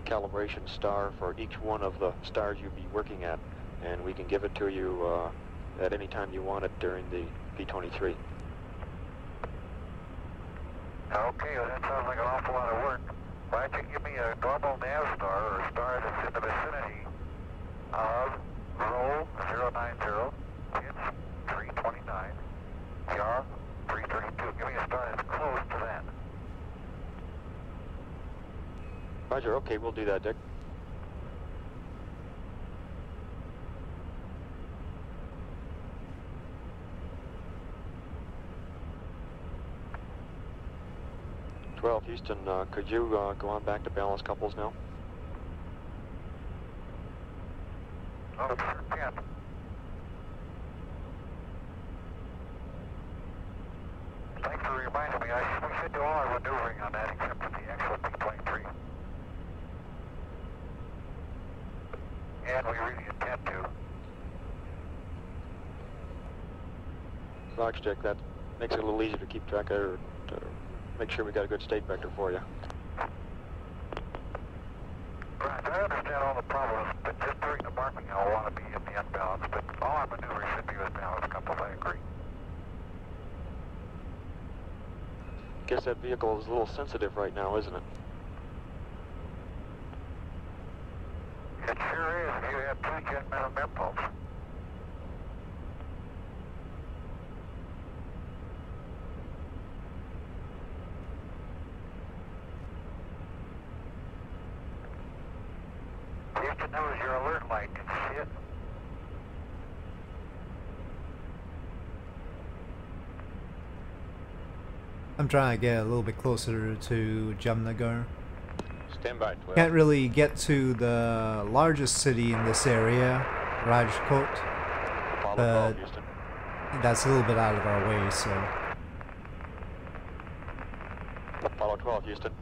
calibration star for each one of the stars you'll be working at, and we can give it to you uh, at any time you want it during the P23. Okay, well, that sounds like an awful lot of work. Why don't you give me a normal nav star or a star that's in the vicinity of roll 090, pitch 329, yaw 332. Give me a star that's close to that. Roger, okay, we'll do that, Dick. Twelve, Houston, uh, could you uh, go on back to balance couples now? Thanks for reminding me. I, we should do all our maneuvering on that except for the actual P-23. And we really intend to. Roger, Dick, that makes it a little easier to keep track of, to make sure we got a good state vector for you. Right, I understand all the problems, but just during the marking I'll want to be in the unbalance, but all our maneuvers should be with balance couples, I agree. Vehicle is a little sensitive right now, isn't? It sure is if you have two jet minimum impulse. Houston, that was your alert light. Did you see it? I'm trying to get a little bit closer to Jamnagar. Stand by, 12. Can't really get to the largest city in this area, Rajkot. Follow call, That's a little bit out of our way, so Apollo 12, Houston.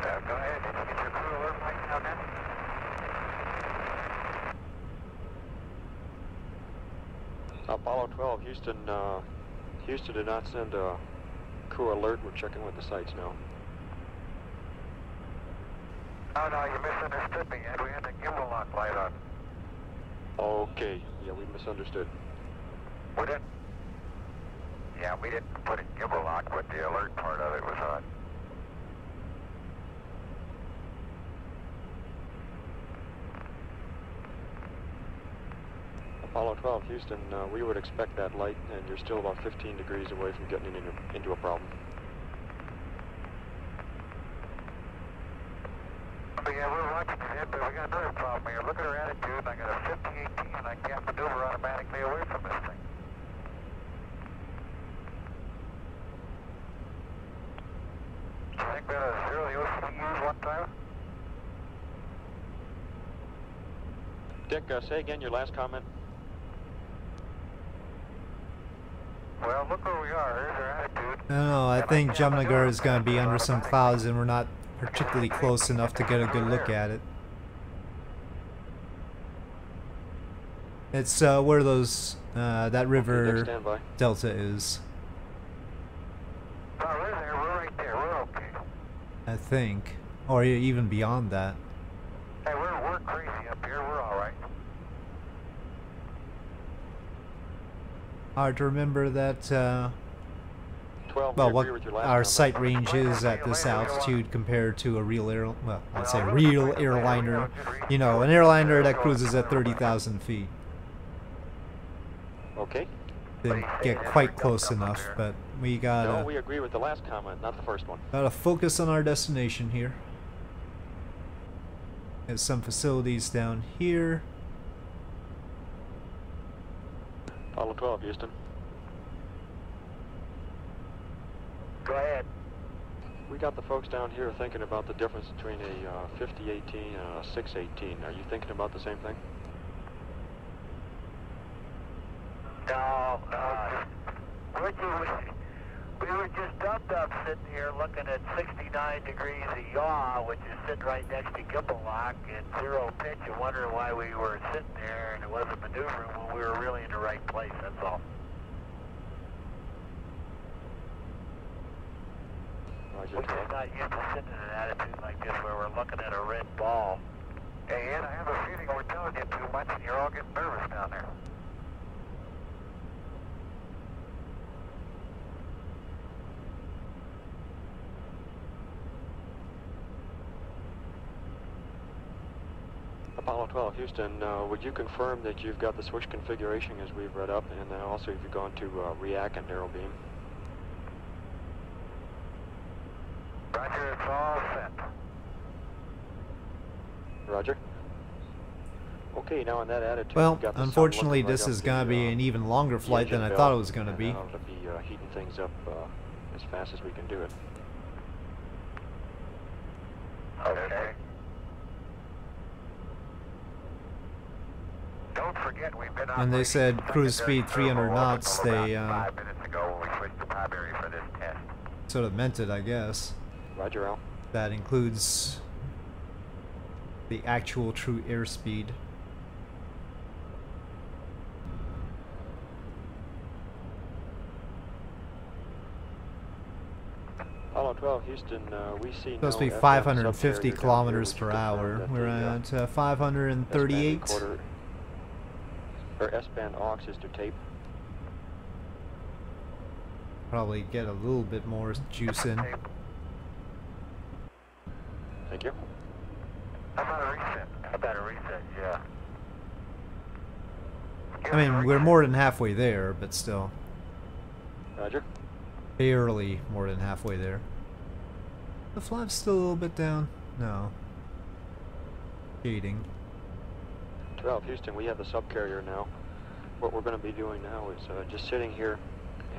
Uh, go ahead. Did you get your crew alert light down there? Apollo 12, Houston. Uh, Houston did not send a crew alert. We're checking with the sites now. Oh, no, you misunderstood me, Ed. We had the gimbal lock light on. Okay. Yeah, we misunderstood. We didn't. Yeah, we didn't put a gimbal lock, but the alert part of it was on. Apollo 12, Houston. Uh, we would expect that light, and you're still about 15 degrees away from getting into, into a problem. But yeah, we're watching it, but we got another problem here. Look at her attitude. I got a 5018 and I can't maneuver automatically away from this thing. You think we ought to zero the CDUs one time? Dick, uh, say again your last comment. Well, look where we are. Here's her attitude. I don't know. I think Jamnagar is going to be under some clouds, and we're not particularly close enough to get a good look at it. It's uh, where those uh, that river delta is, Oh, we're there. We're right there. We're okay. I think, or even beyond that. Hey, we're, we're crazy up here. We're all right. Hard to remember that. Uh, 12, well, what agree with your last our sight range is at this altitude compared to a real air. Well, I'd say real airliner. You know, an airliner that cruises at thirty thousand feet. Okay. Didn't get quite close enough, but we gotta. No, we agree with the last comment, not the first one. Gotta focus on our destination here. There's some facilities down here. Apollo 12, Houston. Go ahead. We got the folks down here thinking about the difference between a uh, 5018 and a 618. Are you thinking about the same thing? No, uh, we were just dumped up sitting here looking at 69 degrees of yaw, which is sitting right next to gimbal lock and zero pitch and wondering why we were sitting there and it wasn't maneuvering when we were really in the right place, that's all. Roger, We're just 12. not used to sitting in an attitude like this where we're looking at a red ball. Hey, Ed, I have a feeling we're telling you too much and you're all getting nervous down there. Apollo 12, Houston, uh, would you confirm that you've got the switch configuration as we've read up, and uh, also if you've gone to uh, react and narrow beam? Roger, it's all set. Roger. Okay, now in that attitude, Well, got unfortunately, looking right this is gonna be uh, an even longer flight than I thought it was gonna and be. That'll be uh, heating things up uh, as fast as we can do it. Okay. Don't forget we've been And they said cruise speed 300 knots, they, uh, Five minutes ago when we switched to primary for this test. Sort of meant it, I guess. Roger, Al. That includes the actual true airspeed. Apollo 12, Houston, uh, we see Supposed to no be 550 kilometers per hour. We're at uh, 538. recorder- Or S-band aux is to tape. Probably get a little bit more juice in. Thank you. How about a reset? How about a reset, yeah. I mean, we're more than halfway there, but still. Roger. Barely more than halfway there. The flap's still a little bit down. No. Shading. 12, Houston, we have the subcarrier now. What we're going to be doing now is uh, just sitting here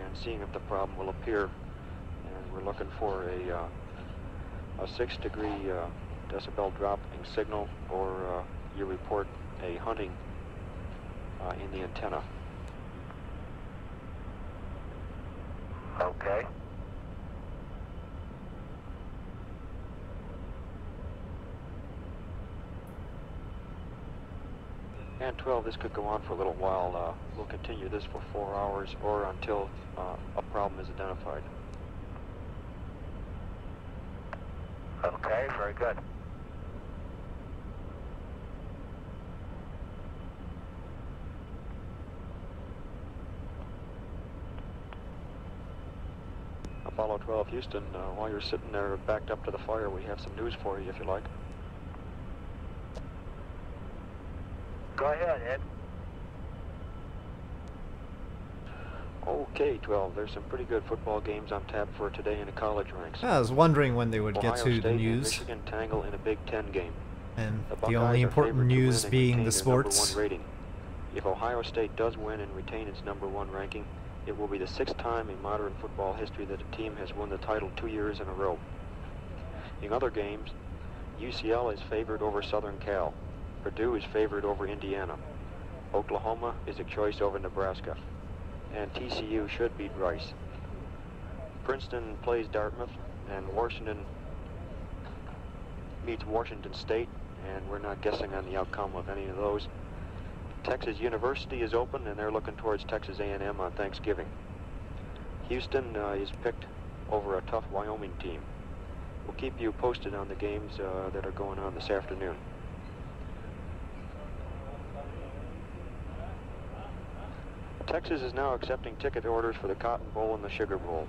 and seeing if the problem will appear. And we're looking for a, uh, a 6 degree uh, decibel dropping signal or uh, you report a hunting uh, in the antenna. Okay. And 12, this could go on for a little while. Uh, we'll continue this for four hours or until uh, a problem is identified. Okay, very good. Apollo 12 Houston, uh, while you're sitting there backed up to the fire, we have some news for you if you like. Go ahead, Ed. Okay, 12, there's some pretty good football games on tap for today in the college ranks. I was wondering when they would Ohio get to State the and news, Michigan tangle in a Big Ten game. and The the only important favored to win news being the sports. rating. If Ohio State does win and retain its number one ranking, it will be the sixth time in modern football history that a team has won the title two years in a row. In other games, UCLA is favored over Southern Cal. Purdue is favored over Indiana. Oklahoma is a choice over Nebraska. And TCU should beat Rice. Princeton plays Dartmouth, and Washington meets Washington State, and we're not guessing on the outcome of any of those. Texas University is open, and they're looking towards Texas A&M on Thanksgiving. Houston uh, is picked over a tough Wyoming team. We'll keep you posted on the games uh, that are going on this afternoon. Texas is now accepting ticket orders for the Cotton Bowl and the Sugar Bowl.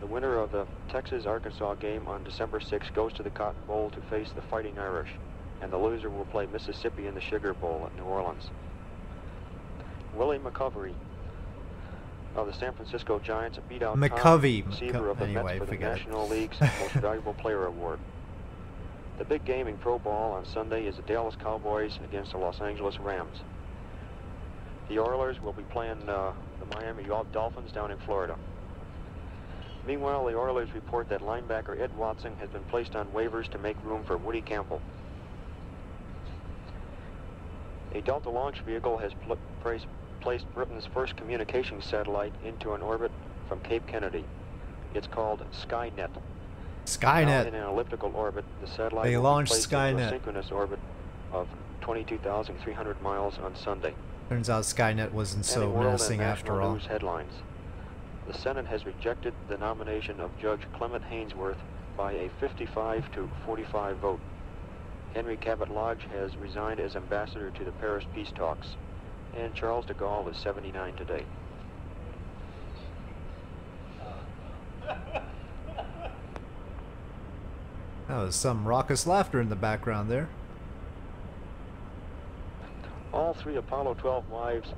The winner of the Texas-Arkansas game on December 6 goes to the Cotton Bowl to face the Fighting Irish, and the loser will play Mississippi in the Sugar Bowl at New Orleans. Willie McCovey of the San Francisco Giants beat out Tom, McCovey. receiver of the anyway, Mets for the it. National League's Most Valuable Player Award. The big game in pro ball on Sunday is the Dallas Cowboys against the Los Angeles Rams. The Oilers will be playing uh, the Miami Dol- Dolphins down in Florida. Meanwhile, the Oilers report that linebacker Ed Watson has been placed on waivers to make room for Woody Campbell. A Delta launch vehicle has pl- placed, placed Britain's first communications satellite into an orbit from Cape Kennedy. It's called Skynet. Now in an elliptical orbit, the satellite They launched placed into a synchronous orbit of 22,300 miles on Sunday. Turns out Skynet wasn't so Ending world and menacing after all. News headlines. The Senate has rejected the nomination of Judge Clement Haynsworth by a 55 to 45 vote. Henry Cabot Lodge has resigned as ambassador to the Paris peace talks, and Charles de Gaulle is 79 today. That was some raucous laughter in the background there. All three Apollo 12 wives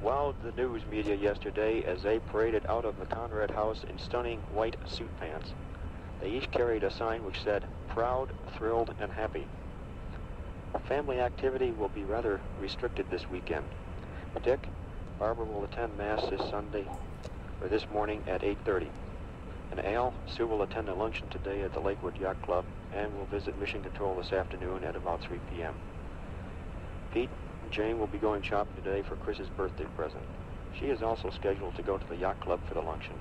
wowed the news media yesterday as they paraded out of the Conrad House in stunning white suit pants. They each carried a sign which said, proud, thrilled, and happy. Family activity will be rather restricted this weekend. Dick, Barbara will attend Mass this Sunday, or this morning at 8.30. And Al, Sue will attend a luncheon today at the Lakewood Yacht Club and will visit Mission Control this afternoon at about 3 p.m. Pete Jane will be going shopping today for Chris's birthday present. She is also scheduled to go to the yacht club for the luncheon.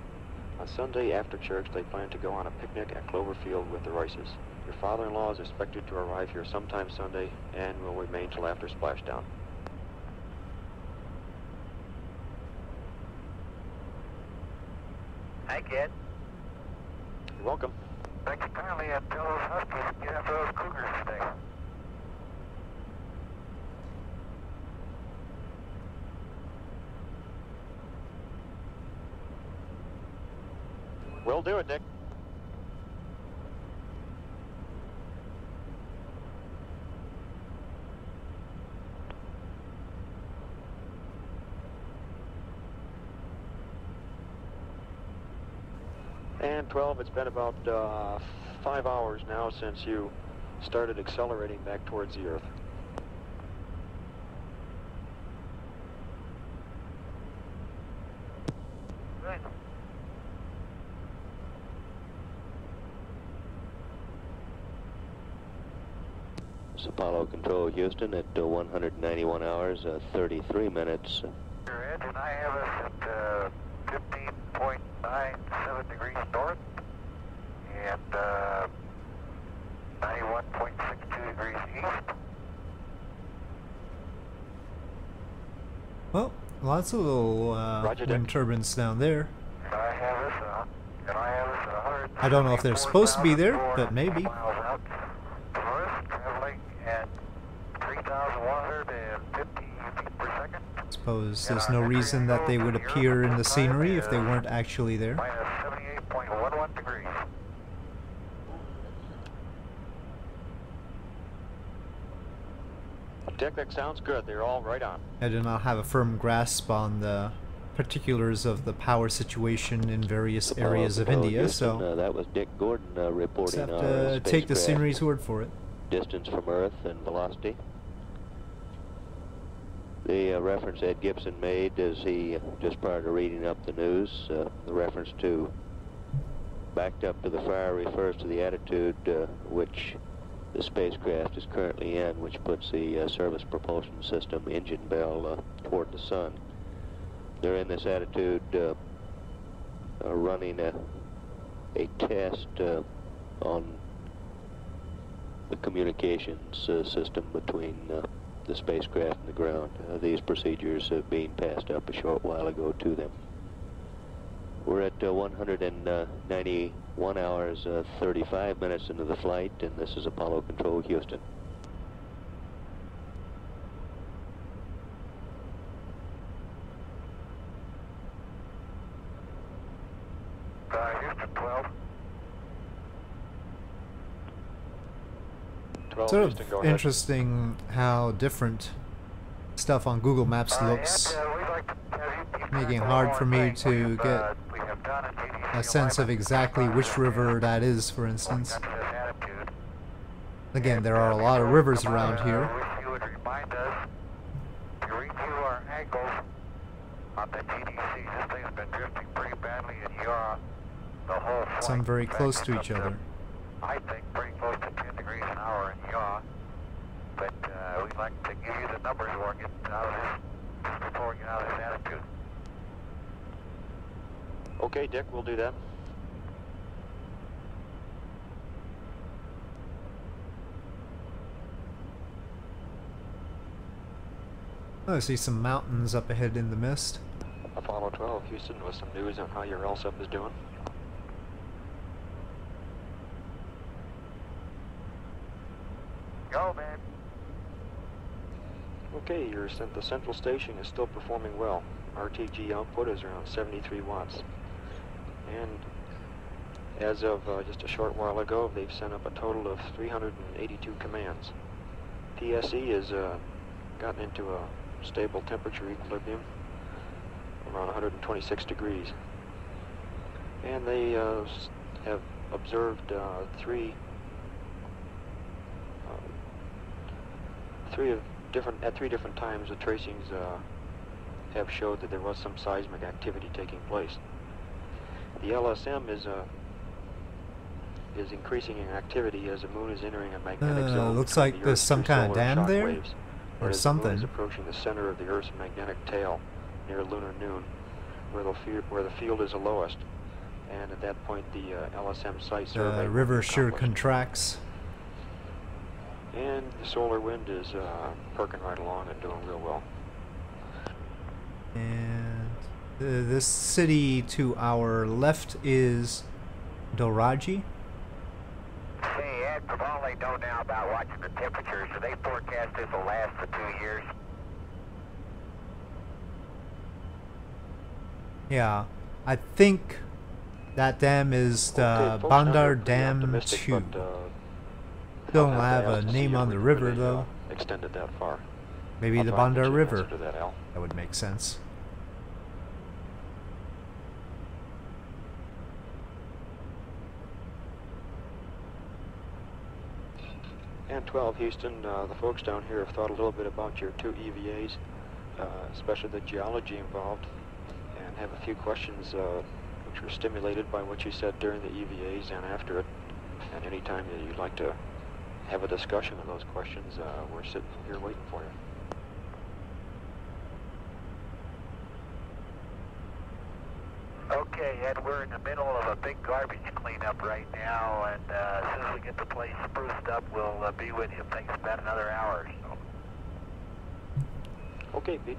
On Sunday after church, they plan to go on a picnic at Cloverfield with the Royces. Your father-in-law is expected to arrive here sometime Sunday and will remain till after splashdown. Hi, kid. You're welcome. Thanks kindly tell those Huskies get after those Cougars today. We'll do it, Dick. And 12, it's been about uh, five hours now since you started accelerating back towards the Earth. Good. It's Apollo Houston at uh, 191 hours, uh, 33 minutes. Ed, and I have us at uh, 15.2 97 degrees north and uh, 91.62 degrees east. Well, lots of little uh, Roger, wind turbines down there. I have this, uh, and I have this at I don't know if they're supposed to be there, but maybe. Miles out. North, traveling at 3,150 feet per second. Suppose there's no reason that they would appear in the scenery if they weren't actually there. Minus 78.11 degrees. Dick, that sounds good. They're all right on. I do not have a firm grasp on the particulars of the power situation in various areas of India, Houston, so uh, that was Dick Gordon uh, just reporting have our take the scenery's word for it. distance from Earth and velocity. The uh, reference Ed Gibson made as he, just prior to reading up the news, uh, the reference to backed up to the fire refers to the attitude uh, which the spacecraft is currently in, which puts the uh, service propulsion system engine bell uh, toward the sun. They're in this attitude uh, running a, a test on the communications system between the spacecraft and the ground. Uh, these procedures uh, being passed up a short while ago to them. We're at uh, 191 hours, uh, 35 minutes into the flight, and this is Apollo Control Houston. Uh, Houston 12. 12 Sort Houston, go of ahead. interesting how different stuff on Google Maps Uh, looks. and, uh, we'd like to have you keep making it hard for me to get uh, we have done at GDC a sense of exactly which Uh, river that is, for instance. Got this attitude. Again, there are a lot of rivers around Uh, here. wish you would remind us to review our angles on the GDC. This thing's been drifting pretty badly in yaw the whole flight. Some very close to each other. I think pretty close to 10 degrees an hour in yaw. But we'd like to give you the numbers before we get out of this, just before we get out of this attitude. Okay, Dick, we'll do that. Oh, I see some mountains up ahead in the mist. Apollo 12 Houston with some news on how your ALSEP is doing. Go, man. Okay, your the central station is still performing well. RTG output is around 73 watts. And as of uh, just a short while ago, they've sent up a total of 382 commands. PSE has uh, gotten into a stable temperature equilibrium around 126 degrees. And they uh, have observed uh, three uh, three of different at three different times the tracings uh, have showed that there was some seismic activity taking place. The LSM is uh, is increasing in activity as the moon is entering a magnetic Uh, zone. looks like the there's some kinda dam there, waves, or whereas The moon something. is approaching the center of the Earth's magnetic tail near lunar noon, where the field, where the field is the lowest. And at that point, the uh, LSM site survey. The river sure contracts. And the solar wind is uh, perking right along and doing real well. And the, this city to our left is Dhoraji. Hey, Ed, from all they know now about watching the temperatures, do they forecast this will last for two years? Yeah, I think that dam is the Okay, Bandar Dam optimistic, 2. but, uh, Don't have a ask to see name on the river, uh, though. Extend it that far. Maybe I'll the Bandar you an answer River. That, That would make sense. And 12, Houston, uh, the folks down here have thought a little bit about your two EVAs, uh, especially the geology involved, and have a few questions uh, which were stimulated by what you said during the EVAs and after it. And any time that you'd like to have a discussion of those questions, uh, we're sitting here waiting for you. Okay, Ed, we're in the middle of a big garbage cleanup right now, and uh, as soon as we get the place spruced up, we'll uh, be with you. Takes about another hour or so. Okay, Pete.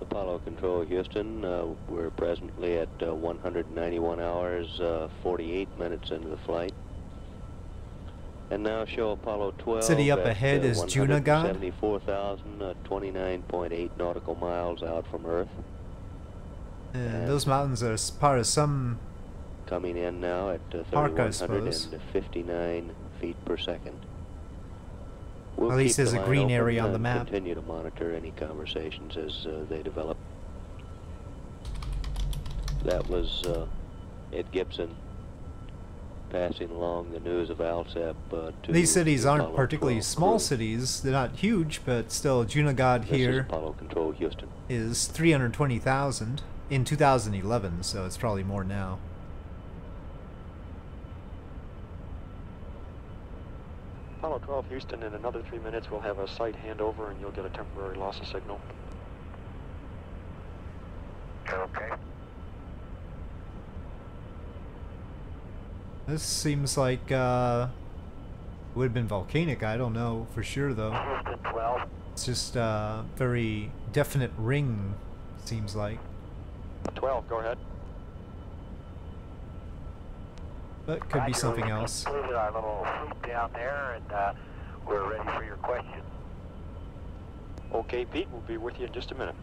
Apollo Control Houston, uh, we're presently at uh, 191 hours, uh, 48 minutes into the flight. And now show Apollo 12 City up at, ahead uh, is Junagadh. 174,000, uh, 29.8 nautical miles out from Earth. And those mountains are part of some. Coming in now at uh, Park, I suppose. 3,159 feet per second. We'll At least there's the a green area on the map. Continue to monitor any conversations as uh, they develop. That was uh, Ed Gibson passing along the news of Alsep uh, to These cities aren't particularly small cities. They're not huge, but still, is here Houston. is 320,000 in 2011, so it's probably more now. Apollo 12 Houston, in another three minutes we'll have a site handover and you'll get a temporary loss of signal. Okay. This seems like uh, would have been volcanic. I don't know for sure though. Houston 12. It's just a very definite ring. Seems like, 12, go ahead. But could be something else. completed our little swoop down there, and uh, we're ready for your questions. Okay, Pete, we'll be with you in just a minute.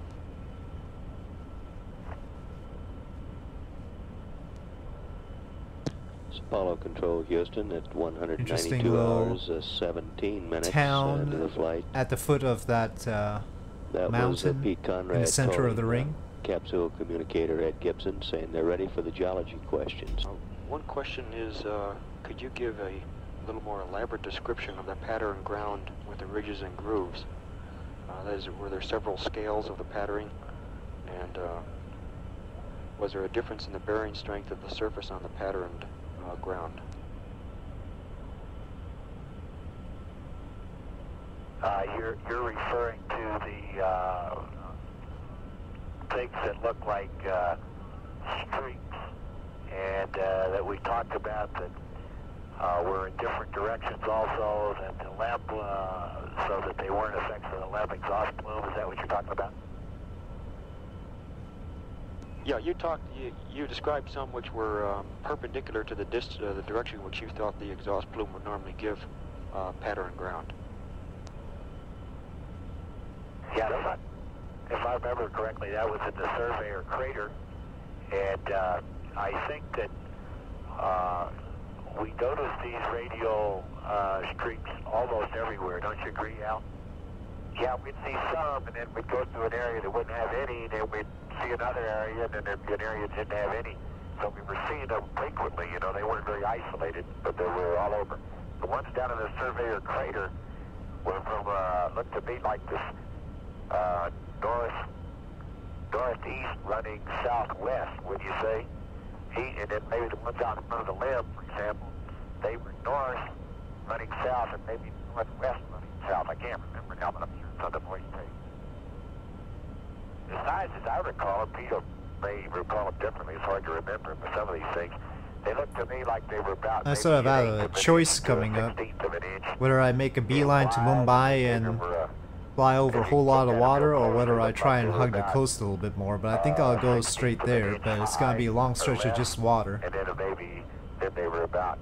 It's Apollo Control Houston at 192 hours, uh, 17 minutes uh, Town into the flight. at the foot of that uh, That was uh, mountain Conrad in the center of the uh, ring. capsule communicator Ed Gibson saying they're ready for the geology questions. One question is, uh, could you give a little more elaborate description of the pattern ground with the ridges and grooves? Uh, that is, were there several scales of the patterning? And uh, was there a difference in the bearing strength of the surface on the patterned uh, ground? Uh, you're you're referring to the uh, things that look like uh, streaks, and uh, that we talked about that uh, were in different directions also, that the LM, uh, so that they weren't effects of the LM exhaust plume. Is that what you're talking about? Yeah, you talked. You, you described some which were um, perpendicular to the dist- uh, the direction which you thought the exhaust plume would normally give uh, pattern ground. Yeah, if I, if I remember correctly, that was in the Surveyor crater, and uh, I think that uh, we noticed these radial uh, streaks almost everywhere. Don't you agree, Al? Yeah, we'd see some, and then we'd go to an area that wouldn't have any, and then we'd see another area, and then there'd be an area that didn't have any. So we were seeing them frequently. You know, they weren't very isolated, but they were all over. The ones down in the Surveyor crater were from uh, looked to me like this uh, north northeast running southwest, would you say? He, and then maybe the ones out in front of the LM, for example, they were north running south and maybe northwest running south. I can't remember now, but I'm sure it's on the voice tape. The size, as I recall Peter may recall them differently. It's hard to remember, but some of these things, they look to me like they were about I sort of have a choice inch to a coming up. sixteenth of an inch. Whether I make a beeline to Mumbai and uh, fly over a whole lot of water, or whether I try and hug the coast a little bit more. But I think I'll go straight 16th of an there. But it's gonna be a long stretch of just water. And then maybe then they were about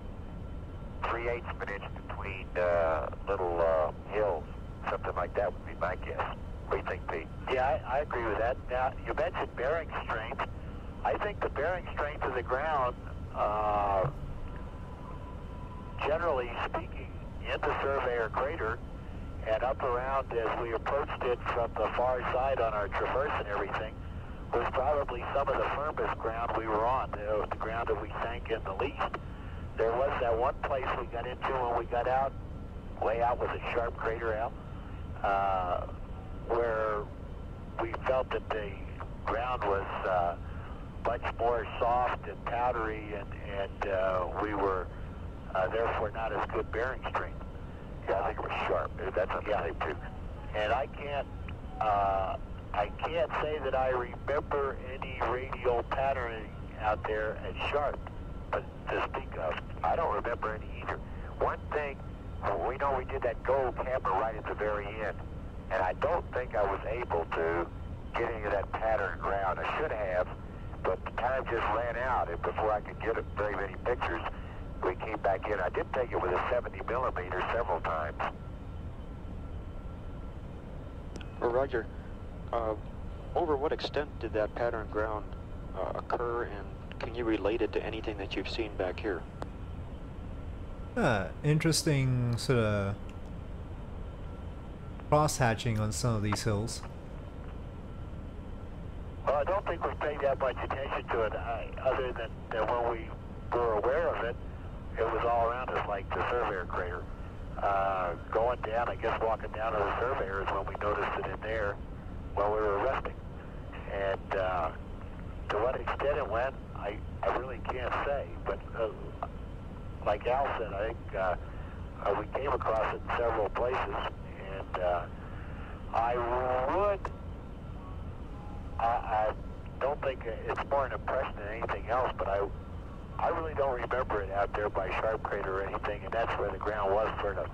three eighths of an inch between uh, little uh, hills, something like that would be my guess. What do you think, Pete? Yeah, I, I agree with that. Now you mentioned bearing strength. I think the bearing strength of the ground, uh, generally speaking, in the Surveyor crater and up around as we approached it from the far side on our traverse and everything, was probably some of the firmest ground we were on, the, the ground that we sank in the least. There was that one place we got into when we got out, way out was a sharp crater out, uh, where we felt that the ground was uh, much more soft and powdery, and and uh, we were uh, therefore not as good bearing strength. I think it was sharp. That's the Yeah. too. And I can't uh, I can't say that I remember any radial patterning out there at Sharp, but to speak of. I don't remember any either. One thing, we know we did that gold camera right at the very end, and I don't think I was able to get any of that pattern ground. I should have, but the time just ran out, before I could get very many pictures, we came back in. I did take it with a 70 millimeter several times. Well, Roger, uh, over what extent did that pattern ground uh, occur, and can you relate it to anything that you've seen back here? Uh, interesting sort of cross hatching on some of these hills. Well, I don't think we paid that much attention to it, I, other than, than when we were aware of it, it was all around us like the Surveyor crater. Uh, going down, I guess walking down to the Surveyor is when we noticed it in there while we were resting. And uh, to what extent it went, I, I really can't say. But uh, like Al said, I think uh, uh, we came across it in several places. And uh, I would I, I don't think it's more an impression than anything else, but I I really don't remember it out there by Sharp Crater or anything, and that's where the ground was sort of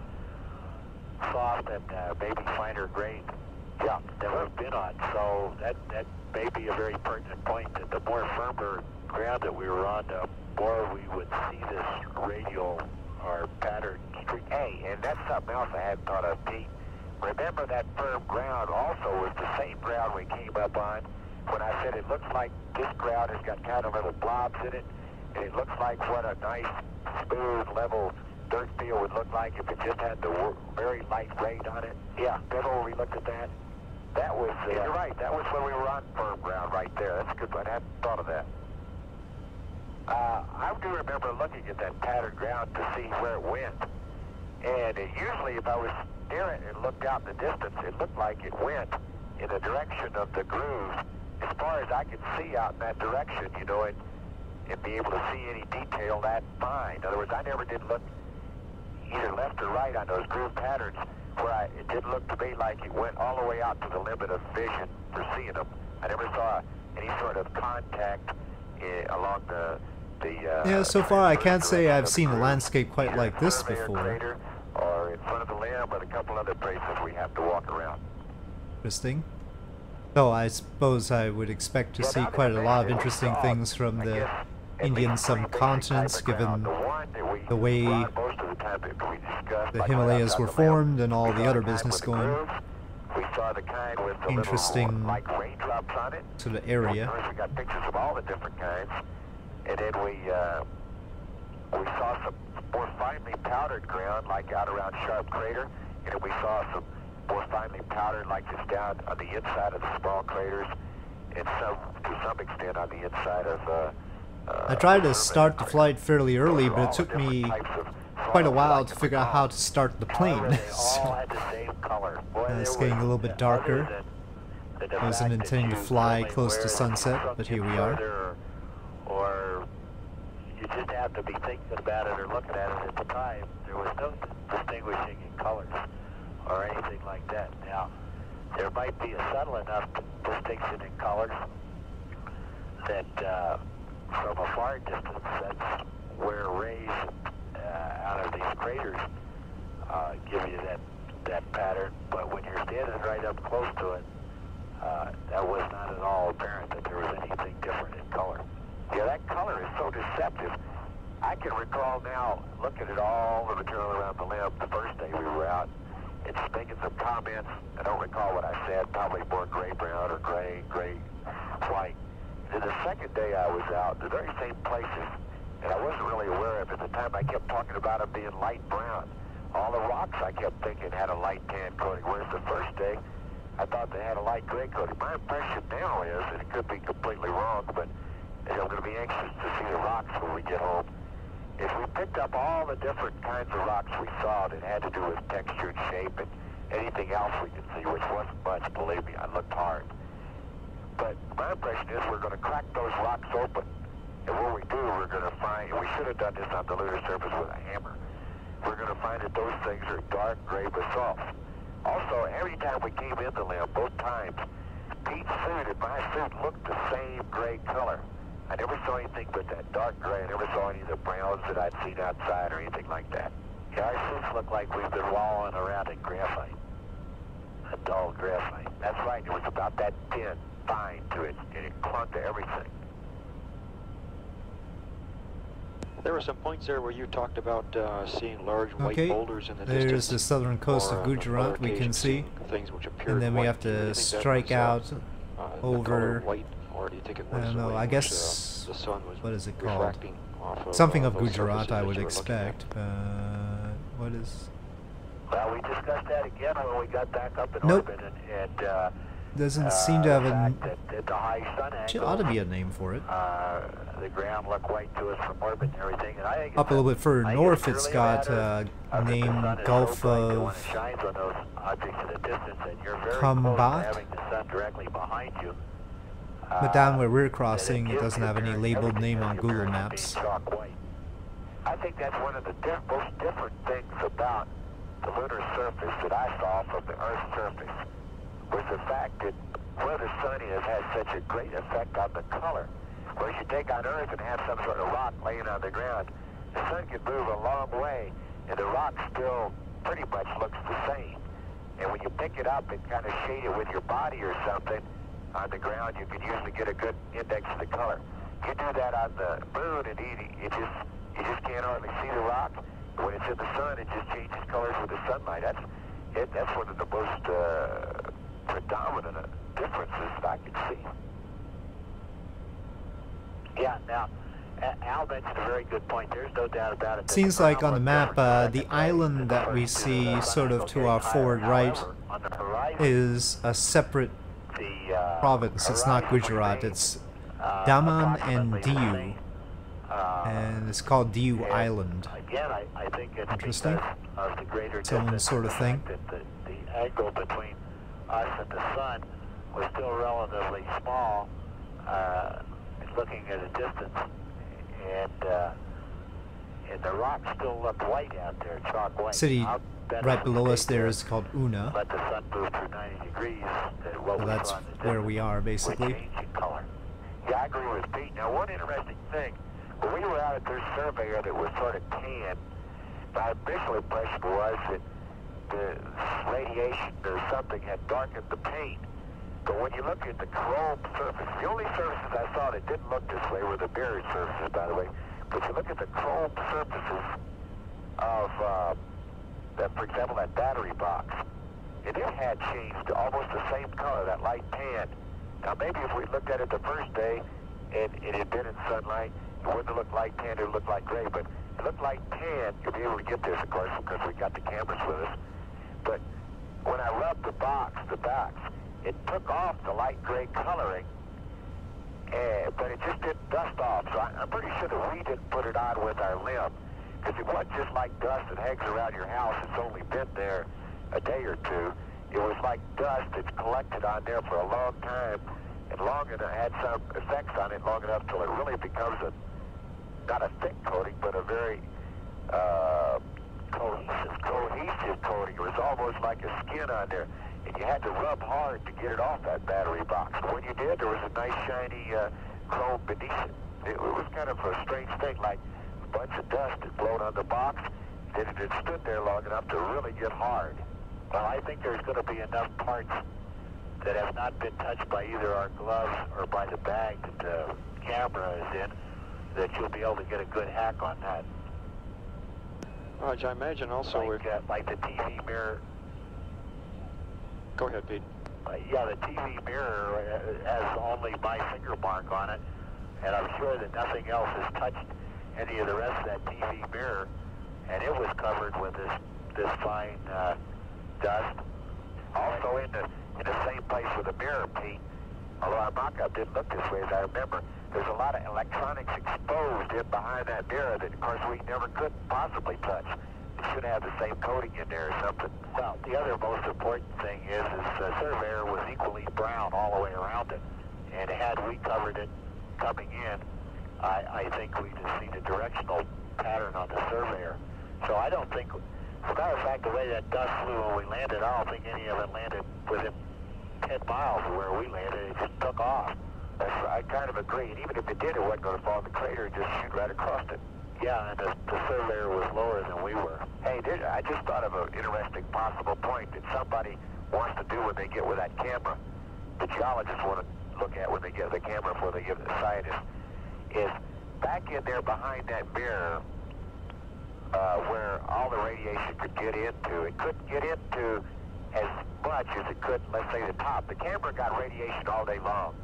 soft and uh, maybe finer grained yeah, than we've been on. So that that may be a very pertinent point that the more firmer ground that we were on, the more we would see this radial or pattern streak. Hey, and that's something else I hadn't thought of, Pete. Remember that firm ground also was the same ground we came up on when I said it looks like this ground has got kind of little blobs in it, it looks like what a nice, smooth, level dirt field would look like if it just had the very light rain on it. Yeah, when we looked at that? That was, uh, you're right, that was when we were on firm ground right there. That's a good one. I hadn't thought of that. Uh, I do remember looking at that pattern ground to see where it went. And it usually, if I was near it and looked out in the distance, it looked like it went in the direction of the grooves. As far as I could see out in that direction, you know, and, and be able to see any detail that fine. In other words, I never did look either left or right on those groove patterns where I, it did look to me like it went all the way out to the limit of vision for seeing them. I never saw any sort of contact uh, along the the. Uh, Yeah, so far I can't say I've seen a landscape quite like this front of their before. Or in front of the or a couple other places we have to walk around. Interesting. Though I suppose I would expect to Yeah, see quite a lot of interesting things from the Indian subcontinents, type of ground. given The one that we the way run most of the time that we discussed, the like Himalayas were the formed and all the other business going. grooves. We saw the kind with the Interesting little, like raindrops on it. sort of area. We got pictures of all the different kinds, and then we uh, we saw some more finely powdered ground, like out around Sharp Crater, and then we saw some more finely powdered, like just down on the inside of the small craters, and some to some extent on the inside of. Uh, I tried to start the flight fairly early, but it took me quite a while to figure out how to start the plane. so all had the same color. Boy, there it's getting a little bit darker. than- than the I wasn't intending to fly close to sunset, but here we are. Or you just have to be thinking about it or looking at it at the time. There was no distinguishing in colors or anything like that. Now, there might be a subtle enough distinction in colors that uh, from a far distance, that's where rays uh, out of these craters uh, give you that that pattern. But when you're standing right up close to it, uh, that was not at all apparent that there was anything different in color. Yeah, that color is so deceptive. I can recall now looking at all the material around the LM the first day we were out and just making some comments. I don't recall what I said, probably more gray brown or gray, gray white. The second day I was out, the very same places, and I wasn't really aware of it at the time, I kept talking about them being light brown. All the rocks I kept thinking had a light tan coating, whereas the first day I thought they had a light gray coating. My impression now is, and it could be completely wrong, but I'm going to be anxious to see the rocks when we get home. If we picked up all the different kinds of rocks we saw that had to do with texture and shape and anything else we could see, which wasn't much, believe me, I looked hard. But my impression is we're going to crack those rocks open. And when we do, we're going to find, we should have done this on the lunar surface with a hammer. We're going to find that those things are dark gray basalts. Also, every time we came in the LM, both times, Pete's suit and my suit looked the same gray color. I never saw anything but that dark gray. I never saw any of the browns that I'd seen outside or anything like that. Yeah, our suits look like we've been wallowing around in graphite. A dull graphite. That's right. It was about that thin, fine to it, and it clung to everything. There were some points there where you talked about uh, seeing large white Okay, boulders in the There's distance. the southern coast or, of uh, Gujarat we can see. Things which appeared And then we have to strike was, uh, out uh, over- white, or do you think it I don't know, I guess- which, uh, the sun was what is it called? of, Something uh, of Gujarat, I would you were looking at? expect. But what is? Well, we discussed that again when we got back up in Nope. orbit, and, and uh, Doesn't uh, seem to have a. fact that high sun angle, ought to be a name for it. uh, the ground looked white to us from orbit and everything. And I think Up a little bit further north, it's got a uh, the name Gulf so bright that when of. it shines on those objects in the distance, and you're very close Khambhat? to having the sun directly behind you. But down where we're crossing, it doesn't have any labeled name on Google Maps. being chalk white. I think that's one of the most different things about the lunar surface that I saw from the Earth's surface was the fact that where the sun is has such a great effect on the color. Whereas you take on Earth and have some sort of rock laying on the ground, the sun can move a long way and the rock still pretty much looks the same. And when you pick it up and kind of shade it with your body or something on the ground, you can usually get a good index of the color. You do that on the moon and it just you just can't hardly see the rock. When it's in the sun, it just changes colors with the sunlight. That's it, that's one of the most uh, predominant uh, differences that I can see. Yeah, now, Al mentioned a very good point. There's no doubt about it. Seems like on the map, uh, the island that we see sort of to our forward right However, on the horizon, is a separate uh, province. It's not Gujarat. It's uh, Daman and Diu. Uh, and it's called Diu Island. Again, I, I think it's Interesting. because of the greater Its own sort and of the thing. Fact That the, the angle between us and the sun was still relatively small, uh, looking at a distance, and uh, and the rocks still look white out there, chalk white. City right below us there is called Una. Let the sun move through 90 degrees. That what So that's saw in the where we are basically. color. Yeah, I agree with Pete. Now, one interesting thing, when we were out at their surveyor that was sort of tan, my initial impression was that the radiation or something had darkened the paint. But when you look at the chrome surface, the only surfaces I saw that didn't look this way were the buried surfaces, by the way. But you look at the chrome surfaces of, uh, that, for example, that battery box, and it had changed almost the same color, that light tan. Now, maybe if we looked at it the first day and it had been in sunlight, it wouldn't have looked light tan, it would look like gray. But it looked like tan. You'll be able to get this, of course, because we got the cameras with us. But when I rubbed the box, the box, it took off the light gray coloring, eh, but it just didn't dust off. So I, I'm pretty sure that we didn't put it on with our LM, because it wasn't just like dust that hangs around your house. It's only been there a day or two. It was like dust that's collected on there for a long time, and long enough had some effects on it long enough till it really becomes a not a thick coating, but a very uh, cohesive, cohesive coating. It was almost like a skin on there, and you had to rub hard to get it off that battery box. When you did, there was a nice shiny uh, chrome beneath it. it. It was kind of a strange thing, like a bunch of dust had blown on the box, then it had stood there long enough to really get hard. Well, I think there's going to be enough parts that have not been touched by either our gloves or by the bag that the camera is in that you'll be able to get a good hack on that. Raj, I imagine also like, uh, like the TV mirror. Go ahead, Pete. Uh, yeah, the TV mirror uh, has only my finger mark on it, and I'm sure that nothing else has touched any of the rest of that TV mirror, and it was covered with this this fine uh, dust. Also in the in the same place with the mirror, Pete. Although our mock-up didn't look this way, as I remember, there's a lot of electronics exposed in behind that mirror that, of course, we never could possibly touch. It should have the same coating in there or something. Well, the other most important thing is, is the surveyor was equally brown all the way around it. And had we covered it coming in, I, I think we'd have seen a directional pattern on the surveyor. So I don't think, as a matter of fact, the way that dust flew when we landed, I don't think any of it landed within 10 miles of where we landed. It just took off. That's, I kind of agree. And even if it did, it wasn't going to fall in the crater and just shoot right across it. Yeah, and the, the surveyor was lower than we were. Hey, there, I just thought of an interesting possible point that somebody wants to do when they get with that camera. The geologists want to look at when they get the camera before they give it to the scientists. Is back in there behind that mirror uh, where all the radiation could get into. It couldn't get into as much as it could, let's say, the top. The camera got radiation all day long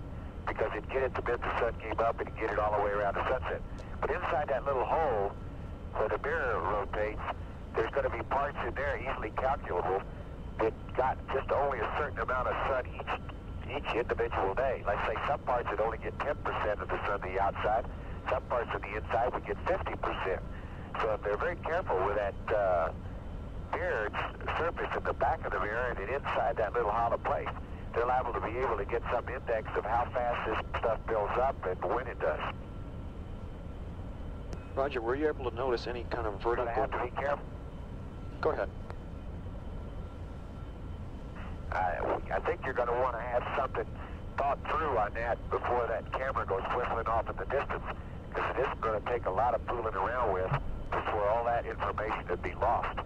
because it'd get it minute the sun came up and it'd get it all the way around the sunset. But inside that little hole where the mirror rotates, there's going to be parts in there easily calculable that got just only a certain amount of sun each each individual day. Let's say some parts would only get 10% of the sun the outside, some parts on the inside would get 50%. So if they're very careful with that uh, mirror surface at the back of the mirror and inside that little hollow place, they're liable to be able to get some index of how fast this stuff builds up and when it does. Roger, were you able to notice any kind of vertical... to have to be careful. Go ahead. I, I think you're going to want to have something thought through on that before that camera goes whistling off in the distance, because it is going to take a lot of fooling around with before all that information would be lost.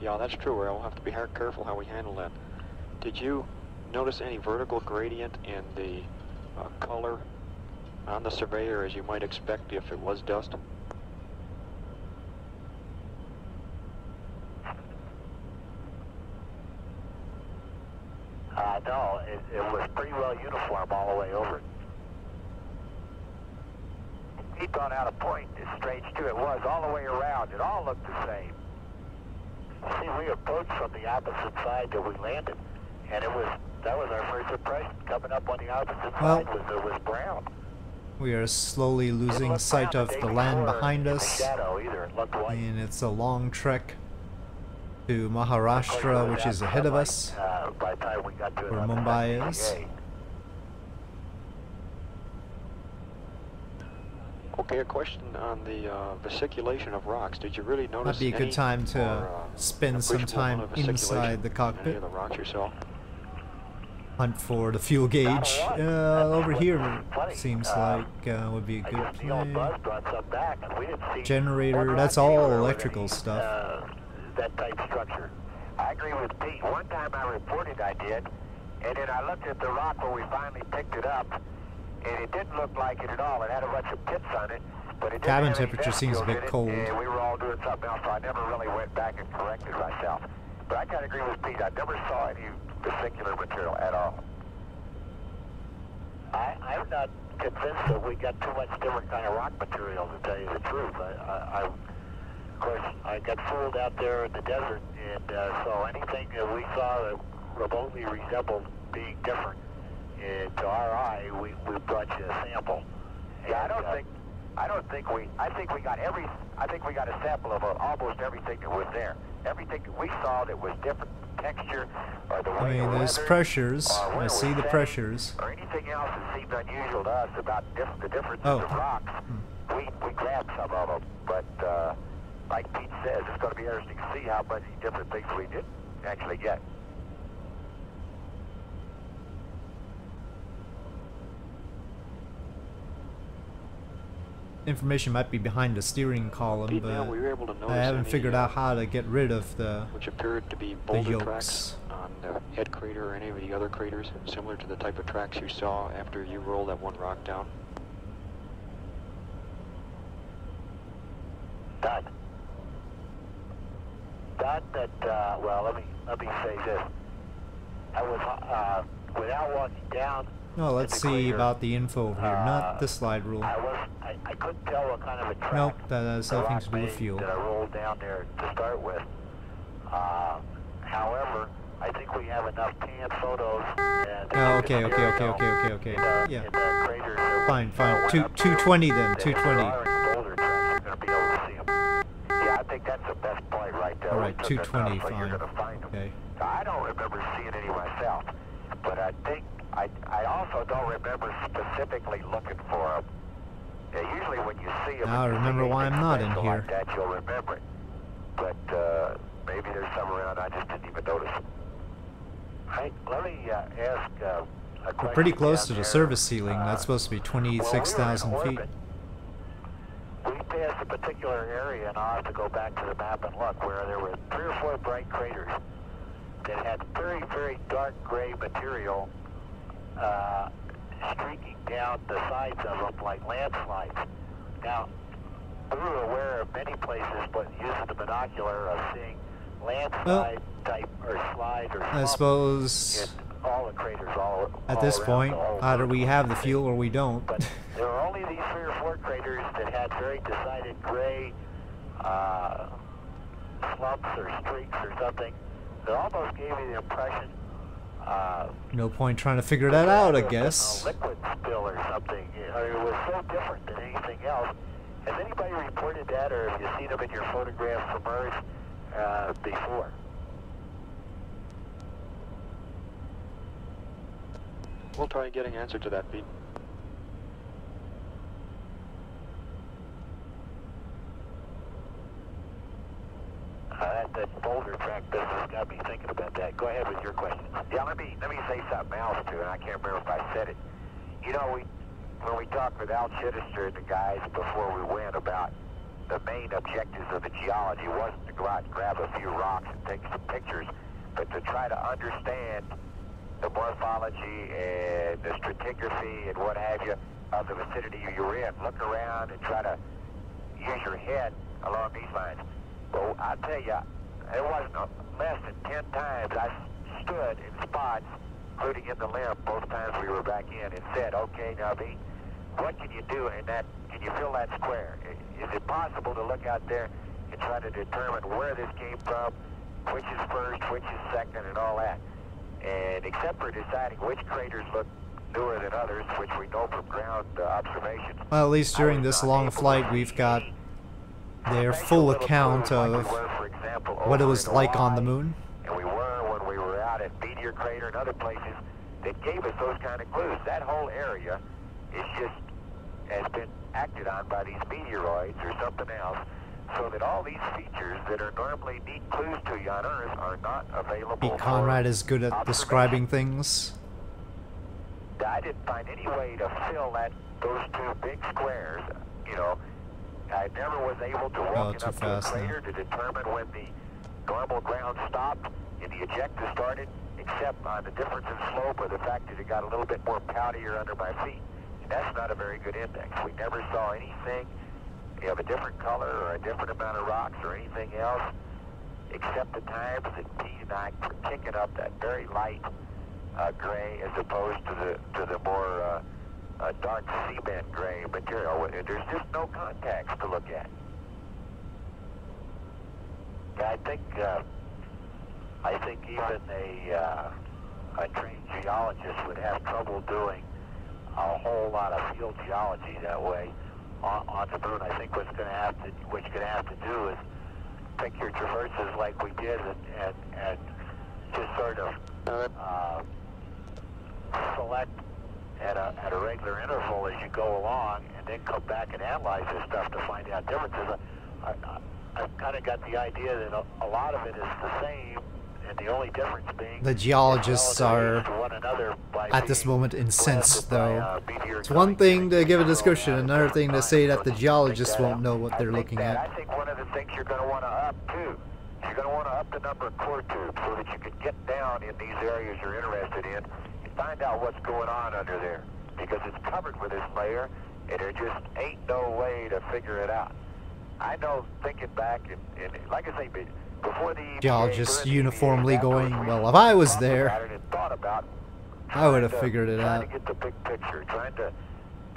Yeah, that's true. We'll have to be careful how we handle that. Did you notice any vertical gradient in the uh, color on the surveyor as you might expect if it was dust? Uh, no, it, it was pretty well uniform all the way over. He brought out a point that's strange too. It was all the way around. It all looked the same. See, we approached from the opposite side that we landed, and it was that was our first impression. Coming up on the opposite Well- side was it was brown. We are slowly losing sight brown of day the land behind us, shadow either. It looked white. and it's a long trek to Of course, it Maharashtra, which is ahead of us. Uh, by the time we got to where Mumbai is. Okay, a question on the uh, vesiculation of rocks. Did you really notice Might be a good time to or, uh, spend some appreciable amount time of vesiculation inside the in cockpit. Any of the rocks yourself? Hunt for the fuel gauge. Uh, over here seems Uh, like uh, would be a good play. buzz brought some back, and we didn't see Generator, that's all electrical stuff. Uh, that type structure. I agree with Pete. One time I reported I did, and then I looked at the rock where we finally picked it up, and it didn't look like it at all. It had a bunch of pits on it, but it didn't Cabin temperature seems a bit it, cold. And we were all doing something else, so I never really went back and corrected myself. But I kind of agree with Pete. I never saw any vesicular material at all. I, I'm not convinced that we got too much different kind of rock material, to tell you the truth. I, I, I of course, I got fooled out there in the desert, and uh, so anything that we saw that remotely resembled being different uh, to our eye, we, we brought you a sample. Yeah, I don't think, I don't think we, I think we got every, I think we got a sample of uh, almost everything that was there. Everything that we saw that was different texture, or the way I mean, the there's weather, pressures. I see the pressures. or anything else that seemed unusual to us about diff- the differences Oh. of rocks, Hmm. we, we grabbed some of them. But uh, like Pete says, it's going to be interesting to see how many different things we did actually get. Information might be behind the steering column, Pete, now but were able to I haven't any, figured uh, out how to get rid of the. which appeared to be boulder tracks on the head crater or any of the other craters, similar to the type of tracks you saw after you rolled that one rock down? Done. Done that, uh, well, let me, let me say this. I was, uh, without walking down, No, let's see about the info here, not uh, the slide rule. I was, I, I couldn't tell what kind of a track. Nope, that has the nothing to do with fuel. That I rolled down there to start with. Uh, however, I think we have enough pan photos. Oh, okay, okay, okay, okay, okay, okay. the- Yeah. Fine, fine. uh, Two- 220 then, that if there 220. are any boulder tracks, you're gonna be able to see 'em. Yeah, I think that's the best point right there. All right, took 220, enough, so fine. You're gonna find 'em. Okay. I don't remember seeing any myself, but I think also don't remember specifically looking for them. Yeah, usually when you see them, Now I remember why I'm not in like here. that, you'll remember it. But uh, maybe there's some around I just didn't even notice. Hey, let me uh, ask uh, We're pretty close to the service ceiling. Uh, That's supposed to be when we 26,000 feet. We passed a particular area, and I'll have to go back to the map and look, where there were three or four bright craters that had very, very dark gray material uh, streaking down the sides of them like landslides. Now, we were aware of many places, but using the binocular of seeing landslide type or slide or I suppose all the craters all at all this point, either we have the fuel or we don't. But there were only these three or four craters that had very decided gray uh, slumps or streaks or something that almost gave me the impression uh, no point trying to figure that out, I of a guess. liquid spill or something. It was so different than anything else. Has anybody reported that, or have you seen them in your photographs from Earth uh, before? We'll try and get an answer to that, Pete. Uh, that, that boulder track business got me thinking about that. Go ahead with your question. Yeah, let me let me say something else too, and I can't remember if I said it. You know, we when we talked with Al Chidester and the guys before we went about the main objectives of the geology wasn't to go out and grab a few rocks and take some pictures, but to try to understand the morphology and the stratigraphy and what have you of the vicinity you were in. Look around and try to use your head along these lines. Well, I tell you, it wasn't uh, less than 10 times I s- stood in spots, including in the LM, both times we were back in, and said, okay, now, B, what can you do in that, can you fill that square? Is it possible to look out there and try to determine where this came from, which is first, which is second, and all that? And except for deciding which craters look newer than others, which we know from ground uh, observations, Well, at least during this long flight, we've got their full account of what it was like on the moon. And we were when we were out at Meteor Crater and other places that gave us those kind of clues. That whole area is just has been acted on by these meteoroids or something else, so that all these features that are normally neat clues to you on Earth are not available. Pete Conrad is good at describing things. I didn't find any way to fill that those two big squares. You know, I never was able to Oh, walk too enough to now. crater to determine when the normal ground stopped and the ejecta started, except on the difference in slope or the fact that it got a little bit more powderier under my feet. And that's not a very good index. We never saw anything of a different color or a different amount of rocks or anything else, except the times that Pete and I were kicking up that very light uh, gray as opposed to the to the more uh, uh, dark cement gray material. There's just no contacts to look at. I think uh, I think even a uh, a trained geologist would have trouble doing a whole lot of field geology that way on, on the moon. I think what's going to have to what you're going to have to do is pick your traverses like we did and and, and just sort of uh, select at a, at a regular interval as you go along and then come back and analyze this stuff to find out differences. I, I, I've kind of got the idea that a, a lot of it is the same and the only difference being The geologists are one another by at this moment incensed, blasted by, though. uh, It's one thing to give a description, another thing to say that the geologists won't know what they're looking that- at. I think one of the things you're going to want to up too. You're going to want to up the number of core tubes so that you can get down in these areas you're interested in find out what's going on under there because it's covered with this layer and there just ain't no way to figure it out. I know thinking back and, and like I say, before the Geologists uniformly going, "Well, if I was there, about it and thought about I would have figured it trying out." to get the big picture, trying to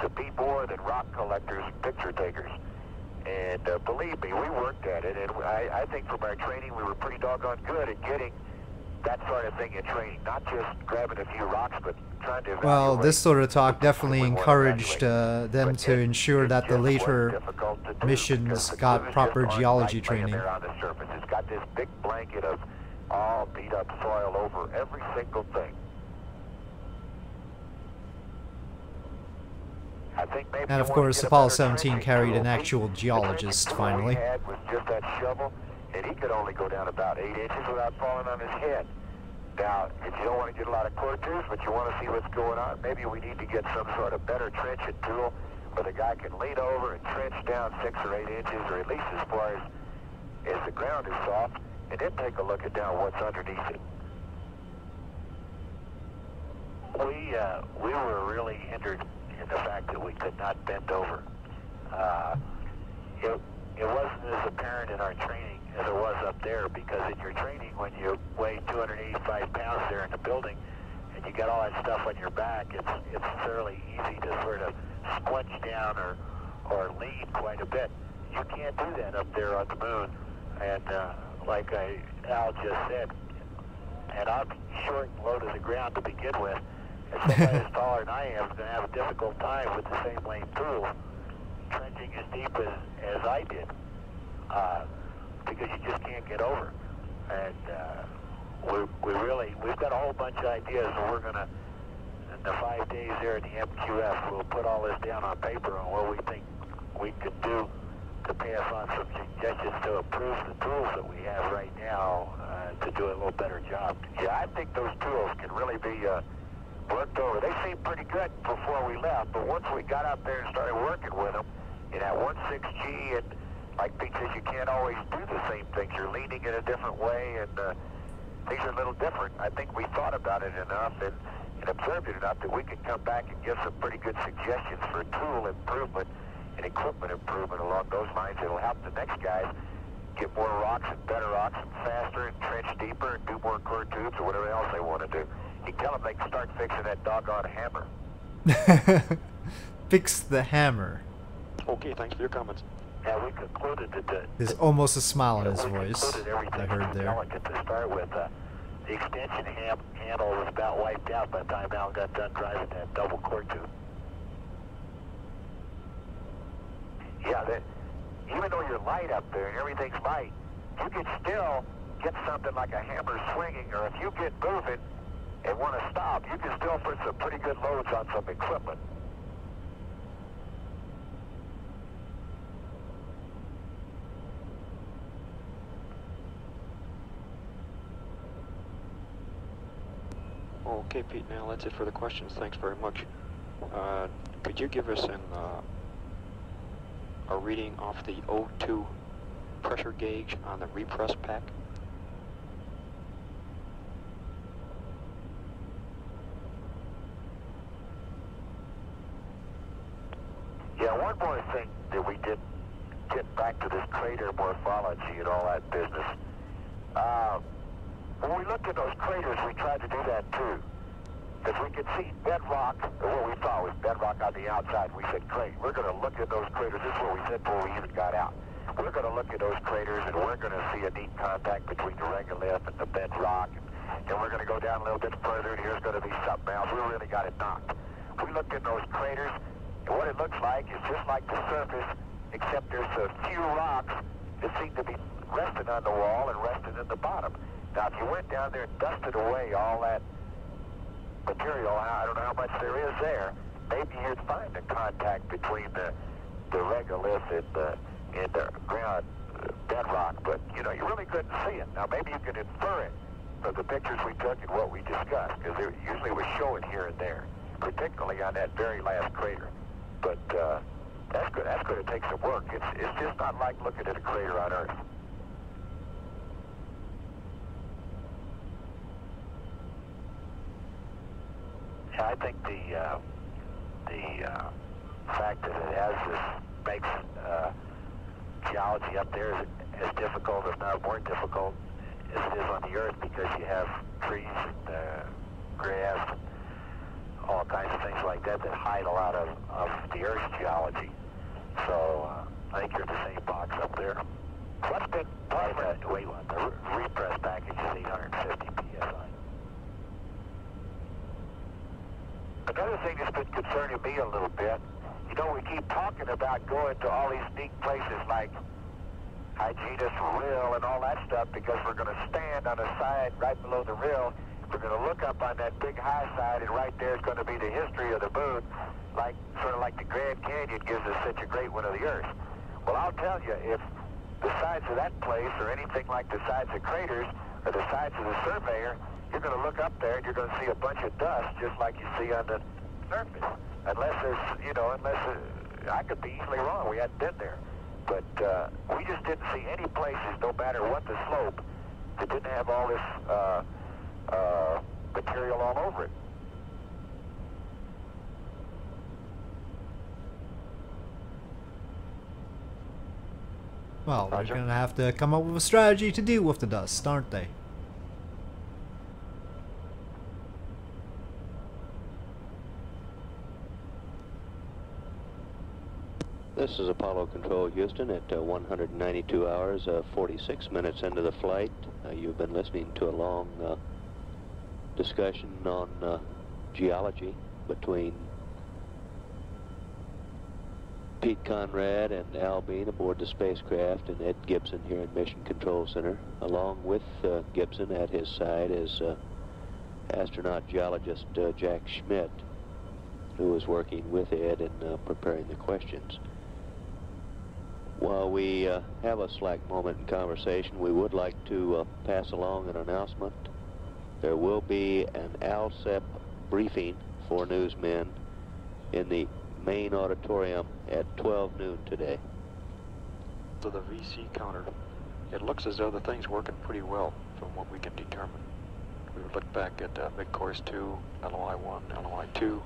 to be more than rock collectors and picture takers. And uh, believe me, we worked at it, and I, I think from our training, we were pretty doggone good at getting that sort of thing in training, not just grabbing a few rocks, but trying to. Well, this sort of talk definitely encouraged uh, them But to it- ensure it that the later difficult to do missions got proper geology training. on the surface. It's got this big blanket of all beat up soil over every single thing. I think maybe And of course, Apollo 17 carried an actual geologist, finally. And he could only go down about eight inches without falling on his head. Now, if you don't want to get a lot of core tubes, but you want to see what's going on, maybe we need to get some sort of better trenching tool where the guy can lean over and trench down six or eight inches, or at least as far as, as the ground is soft, and then take a look at down what's underneath it. We, uh, we were really hindered in the fact that we could not bend over. Uh, it, it wasn't as apparent in our training as it was up there because in your training when you weigh 285 pounds there in the building and you got all that stuff on your back, it's, it's fairly easy to sort of squinch down or, or lean quite a bit. You can't do that up there on the moon. And uh, like I, Al just said, and I'm short and low to the ground to begin with, and somebody as taller than I am is going to have a difficult time with the same length tool trenching as deep as, as I did uh, because you just can't get over. And uh, we, we really, we've got a whole bunch of ideas and we're going to, in the five days there at the MQF, we'll put all this down on paper on what we think we could do to pass on some suggestions to improve the tools that we have right now uh, to do a little better job. Yeah, I think those tools can really be uh, worked over. They seemed pretty good before we left, but once we got out there and started working with them, in that 1.6G, and like Pete says, you can't always do the same things. You're leaning in a different way, and uh, things are a little different. I think we thought about it enough and, and observed it enough that we can come back and give some pretty good suggestions for tool improvement and equipment improvement along those lines. It'll help the next guys get more rocks and better rocks and faster and trench deeper and do more core tubes or whatever else they want to do. You tell them they can start fixing that doggone hammer. Fix the hammer. Okay, thanks for your comments. Yeah, we concluded that the, There's that- almost a smile in his voice. I heard there. to start with. Uh, the extension ham, handle was about wiped out by the time Al got done driving that double core tube. Yeah, that, even though you're light up there and everything's light, you can still get something like a hammer swinging, or if you get moving and want to stop, you can still put some pretty good loads on some equipment. Okay, Pete, now that's it for the questions. Thanks very much. Uh, could you give us an, uh, a reading off the O2 pressure gauge on the repress pack? Yeah, one more thing that we did get back to this crater morphology and all that business. Uh, when we looked at those craters, we tried to do that too. Because we could see bedrock, or what we thought was bedrock on the outside. We said, great, we're going to look at those craters. This is what we said before we even got out. We're going to look at those craters and we're going to see a deep contact between the regolith and the bedrock. And, and we're going to go down a little bit further and here's going to be something else. We really got it knocked. We looked at those craters and what it looks like is just like the surface, except there's a few rocks that seem to be resting on the wall and resting in the bottom. Now, if you went down there and dusted away all that material, I don't know how much there is there, maybe you'd find a contact between the, the regolith and the, and the ground uh, bedrock, but, you know, you really couldn't see it. Now, maybe you could infer it from the pictures we took and what we discussed, because usually we show it here and there, particularly on that very last crater. But uh, that's good. That's going to take some work. It's, it's just not like looking at a crater on Earth. I think the uh, the uh, fact that it has this makes uh, geology up there as, as difficult, if not more difficult, as it is on the Earth because you have trees and uh, grass and all kinds of things like that that hide a lot of, of the Earth's geology. So uh, I think you're in the same box up there. What's been part? Wait, what? The re- repress package is 850 psi. Another thing that's been concerning me a little bit, you know, we keep talking about going to all these neat places like Hyginus Rill and all that stuff because we're going to stand on the side right below the rill. We're going to look up on that big high side, and right there is going to be the history of the moon, like sort of like the Grand Canyon gives us such a great one of the Earth. Well, I'll tell you, if the sides of that place or anything like the sides of craters or the sides of the surveyor, you're going to look up there and you're going to see a bunch of dust just like you see on the surface. Unless there's, you know, unless uh, I could be easily wrong. We hadn't been there. But uh, we just didn't see any places, no matter what the slope, that didn't have all this uh, uh, material all over it. Well, they're gonna have to come up with a strategy to deal with the dust, aren't they? This is Apollo Control Houston at uh, 192 hours, uh, 46 minutes into the flight. Uh, you've been listening to a long uh, discussion on uh, geology between Pete Conrad and Al Bean aboard the spacecraft and Ed Gibson here in Mission Control Center. Along with uh, Gibson at his side is astronaut geologist Jack Schmitt, who is working with Ed in preparing the questions. While we uh, have a slack moment in conversation, we would like to uh, pass along an announcement. There will be an ALSEP briefing for newsmen in the main auditorium at 12 noon today. To the VC counter, it looks as though the thing's working pretty well from what we can determine. We look back at uh, Midcourse 2, LOI 1, LOI 2,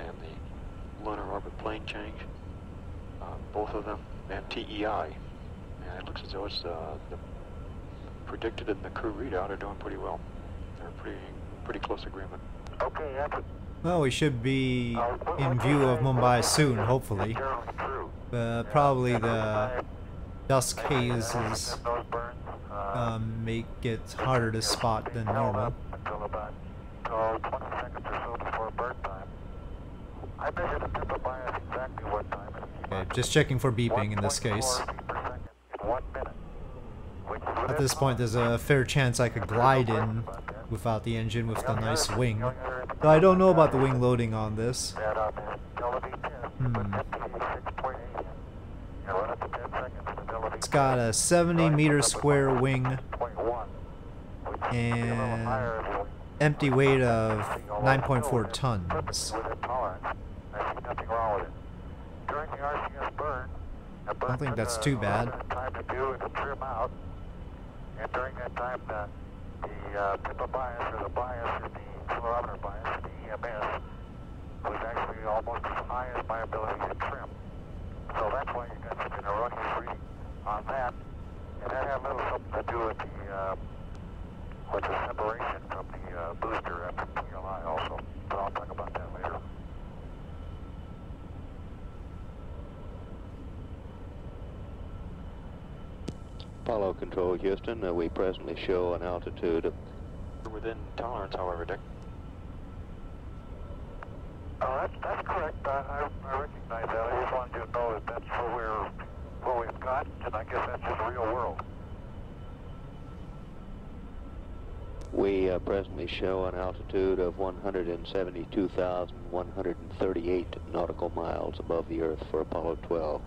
and the lunar orbit plane change, uh, both of them, and TEI. And it looks as though it's uh, the predicted and the crew readout are doing pretty well. They're pretty pretty close agreement. Okay. Well, we should be Uh, in view of? Mumbai soon, hopefully. Uh, probably the Yeah, dust I think hazes that those burns, uh, um, make it harder to spot than normal. Until about 20 seconds or so before burn time. I measured the tip bias exactly what time it is. Okay, just checking for beeping in this case. feet per second in one minute, which is At this point, there's a fair chance I could glide in without the engine with The nice wing. the only other Though I don't know about the wing loading on this. that on the Delta V10, Hmm. put FTE 6.8 in, and run it to 10 seconds in the Delta It's V10. got a 70 meter square wing, which is a little and higher than what- empty weight of 9.4 tons. During the RCS burn, the burn think that's too bad. time to do to trim out, and during that time, the, the uh, of bias or the bias or the accelerometer bias, the EMS, was actually almost as high as my ability to trim. So that's why you got such an erroneous reading on that, and that had a little something to do with the uh, with the separation from the uh, booster after TLI also. But I'll talk about that later. Apollo Control Houston, uh, we presently show an altitude of We're within tolerance, however, Dick. Oh, that's, that's correct. I, I, I recognize that. I just wanted to know that that's what we're, what we've got, and I guess that's just real world. We uh, presently show an altitude of 172,138 nautical miles above the Earth for Apollo 12.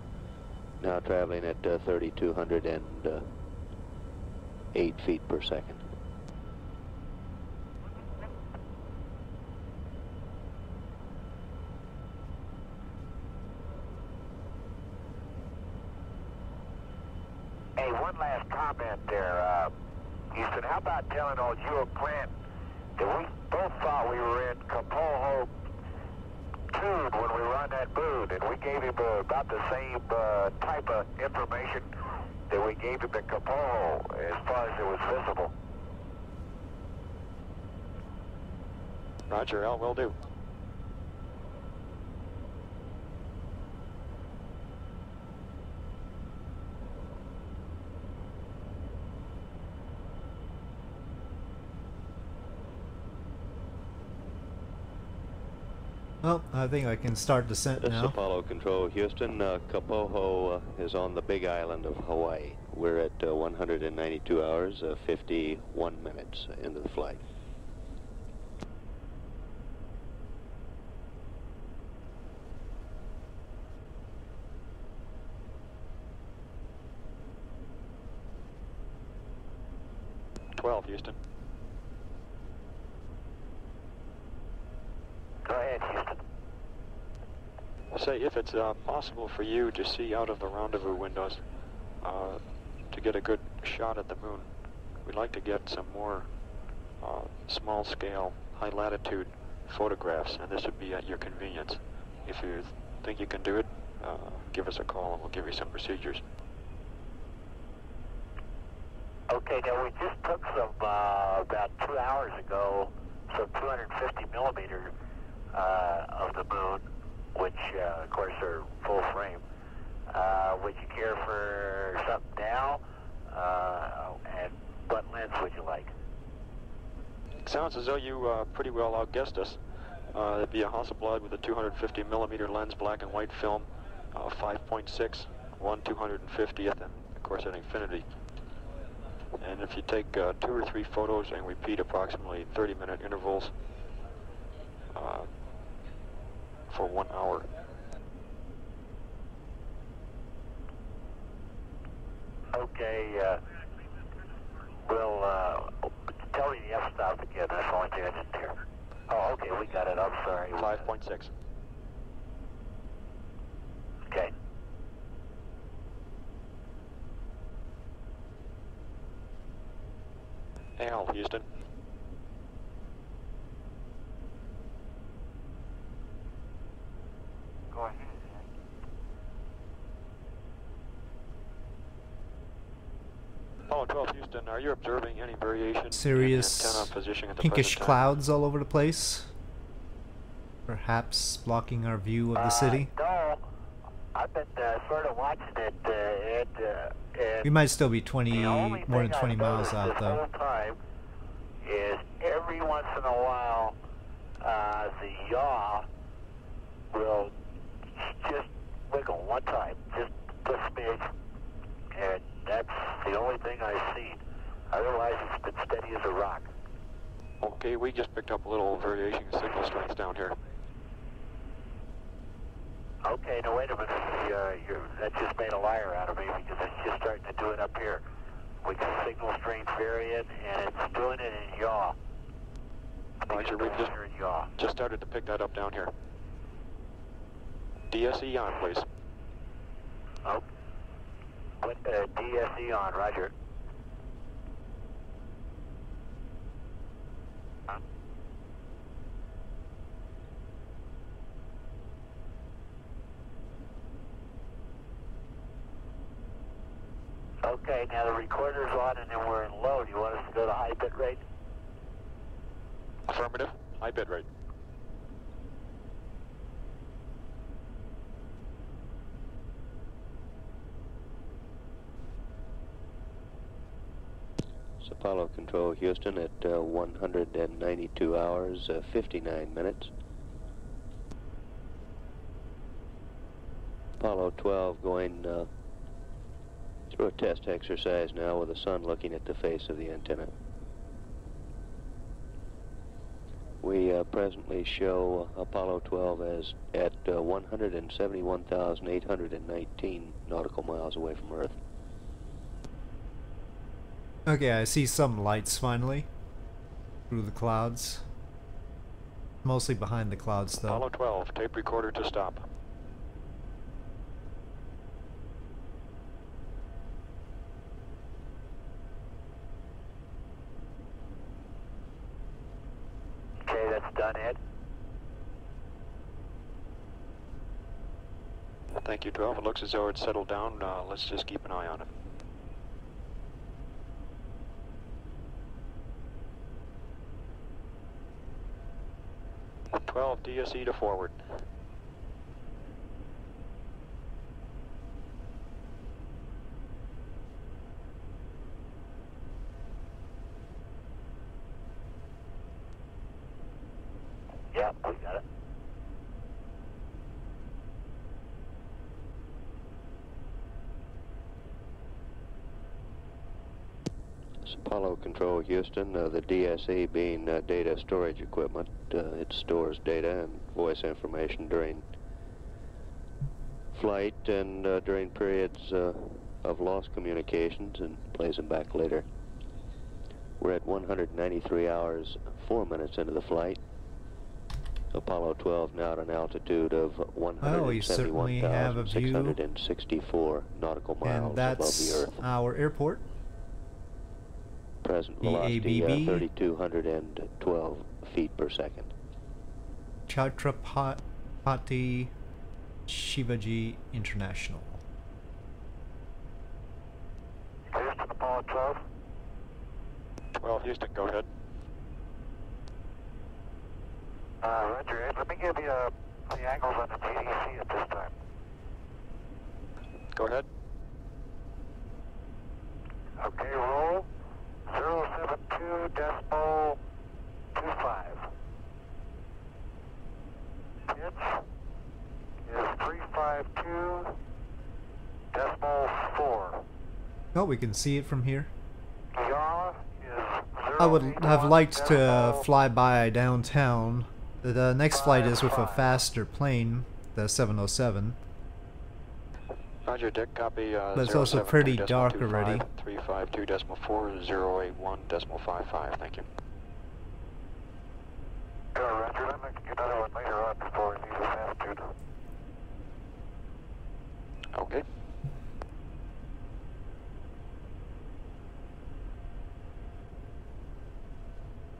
Now traveling at uh, 3,208 feet per second. Hey, one last comment there, uh, Houston. How about telling old Hugh Clint that we both thought we were in Kapoho Tune when we run that moon, and we gave him uh, about the same uh, type of information that we gave him at Kapoho as far as it was visible. Roger, Al, will do. Well, I think I can start descent This is now. Apollo Control Houston. Uh, Kapoho uh, is on the big island of Hawaii. We're at uh, 192 hours, uh, 51 minutes into the flight. 12, Houston. Go ahead, Houston. Say, if it's uh, possible for you to see out of the rendezvous windows uh, to get a good shot at the moon, we'd like to get some more uh, small-scale, high-latitude photographs, and this would be at your convenience. If you think you can do it, uh, give us a call and we'll give you some procedures. Okay, now we just took some, uh, about two hours ago, some 250 millimeter uh, of the moon, which uh, of course are full frame. Uh, would you care for something now? Uh, and what lens would you like? Sounds as though you uh, pretty well outguessed us. Uh, it'd be a Hasselblad with a 250 millimeter lens, black and white film, uh, 5.6, 1 250th, and of course an infinity. And if you take uh, two or three photos and repeat approximately 30 minute intervals uh, for one hour, Okay, uh, we'll, uh, tell me the f-stop again, that's the only thing I didn't hear. Oh, okay, we got it, I'm sorry. 5.6. Okay. Al, Houston. Go ahead. Apollo 12, Houston, are you observing any variation Serious in antenna position at the pinkish time? clouds all over the place. Perhaps blocking our view of the city. Uh, no, I've been uh, sort of watching it, uh, and, uh, and We might still be 20, more than 20 I've miles out this though. whole time is every once in a while, uh, the yaw will just wiggle one time, just a smidge, and that's the only thing I've seen. Otherwise, it's been steady as a rock. Okay, we just picked up a little variation in signal strength down here. Okay, now wait a minute. Uh, you're, that just made a liar out of me because it's just starting to do it up here. We can signal strength variant, and it's doing it in yaw. Roger, we've just, yaw. just started to pick that up down here. DSE on, please. Oh. Put uh, DSE on, Roger. Okay, now the recorder's on and then we're in low. Do you want us to go to high bit rate? Affirmative. High bit rate. It's Apollo Control Houston at uh, 192 hours, uh, 59 minutes. Apollo 12 going uh, through a test exercise now with the sun looking at the face of the antenna. We uh, presently show Apollo 12 as at uh, 171,819 nautical miles away from Earth. Okay, I see some lights finally. Through the clouds. Mostly behind the clouds though. Apollo 12, tape recorder to stop. Okay, that's done, Ed. Thank you, 12. It looks as though it's settled down. Uh, let's just keep an eye on it. Twelve DSE to forward. Yep, we got it. It's Apollo Control Houston, uh, the DSE being uh, data storage equipment. Uh, it stores data and voice information during flight and uh, during periods uh, of lost communications and plays them back later. We're at 193 hours, 4 minutes into the flight. Apollo 12 now at an altitude of Well, you certainly have a view. 171,664 nautical miles And above that's the Earth. our airport. Present velocity uh, 3,212 feet per second. Chhatrapati Shivaji International. Houston, Apollo 12. 12 Houston, go ahead. Uh, Roger, Ed, let me give you uh, the angles on the GDC at this time. Go ahead. Okay, roll 072 decimal 25. Pitch is 352 decimal 4. Oh, we can see it from here. Yaw is I would have liked to oh fly by downtown. The, the next flight is with a faster plane, the 707. Roger, Dick, copy. Uh, But it's also pretty dark already. 352 decimal 4, 081 decimal 55. Thank you. Go, Roger. Let me get another one later on before we leave this altitude. Okay.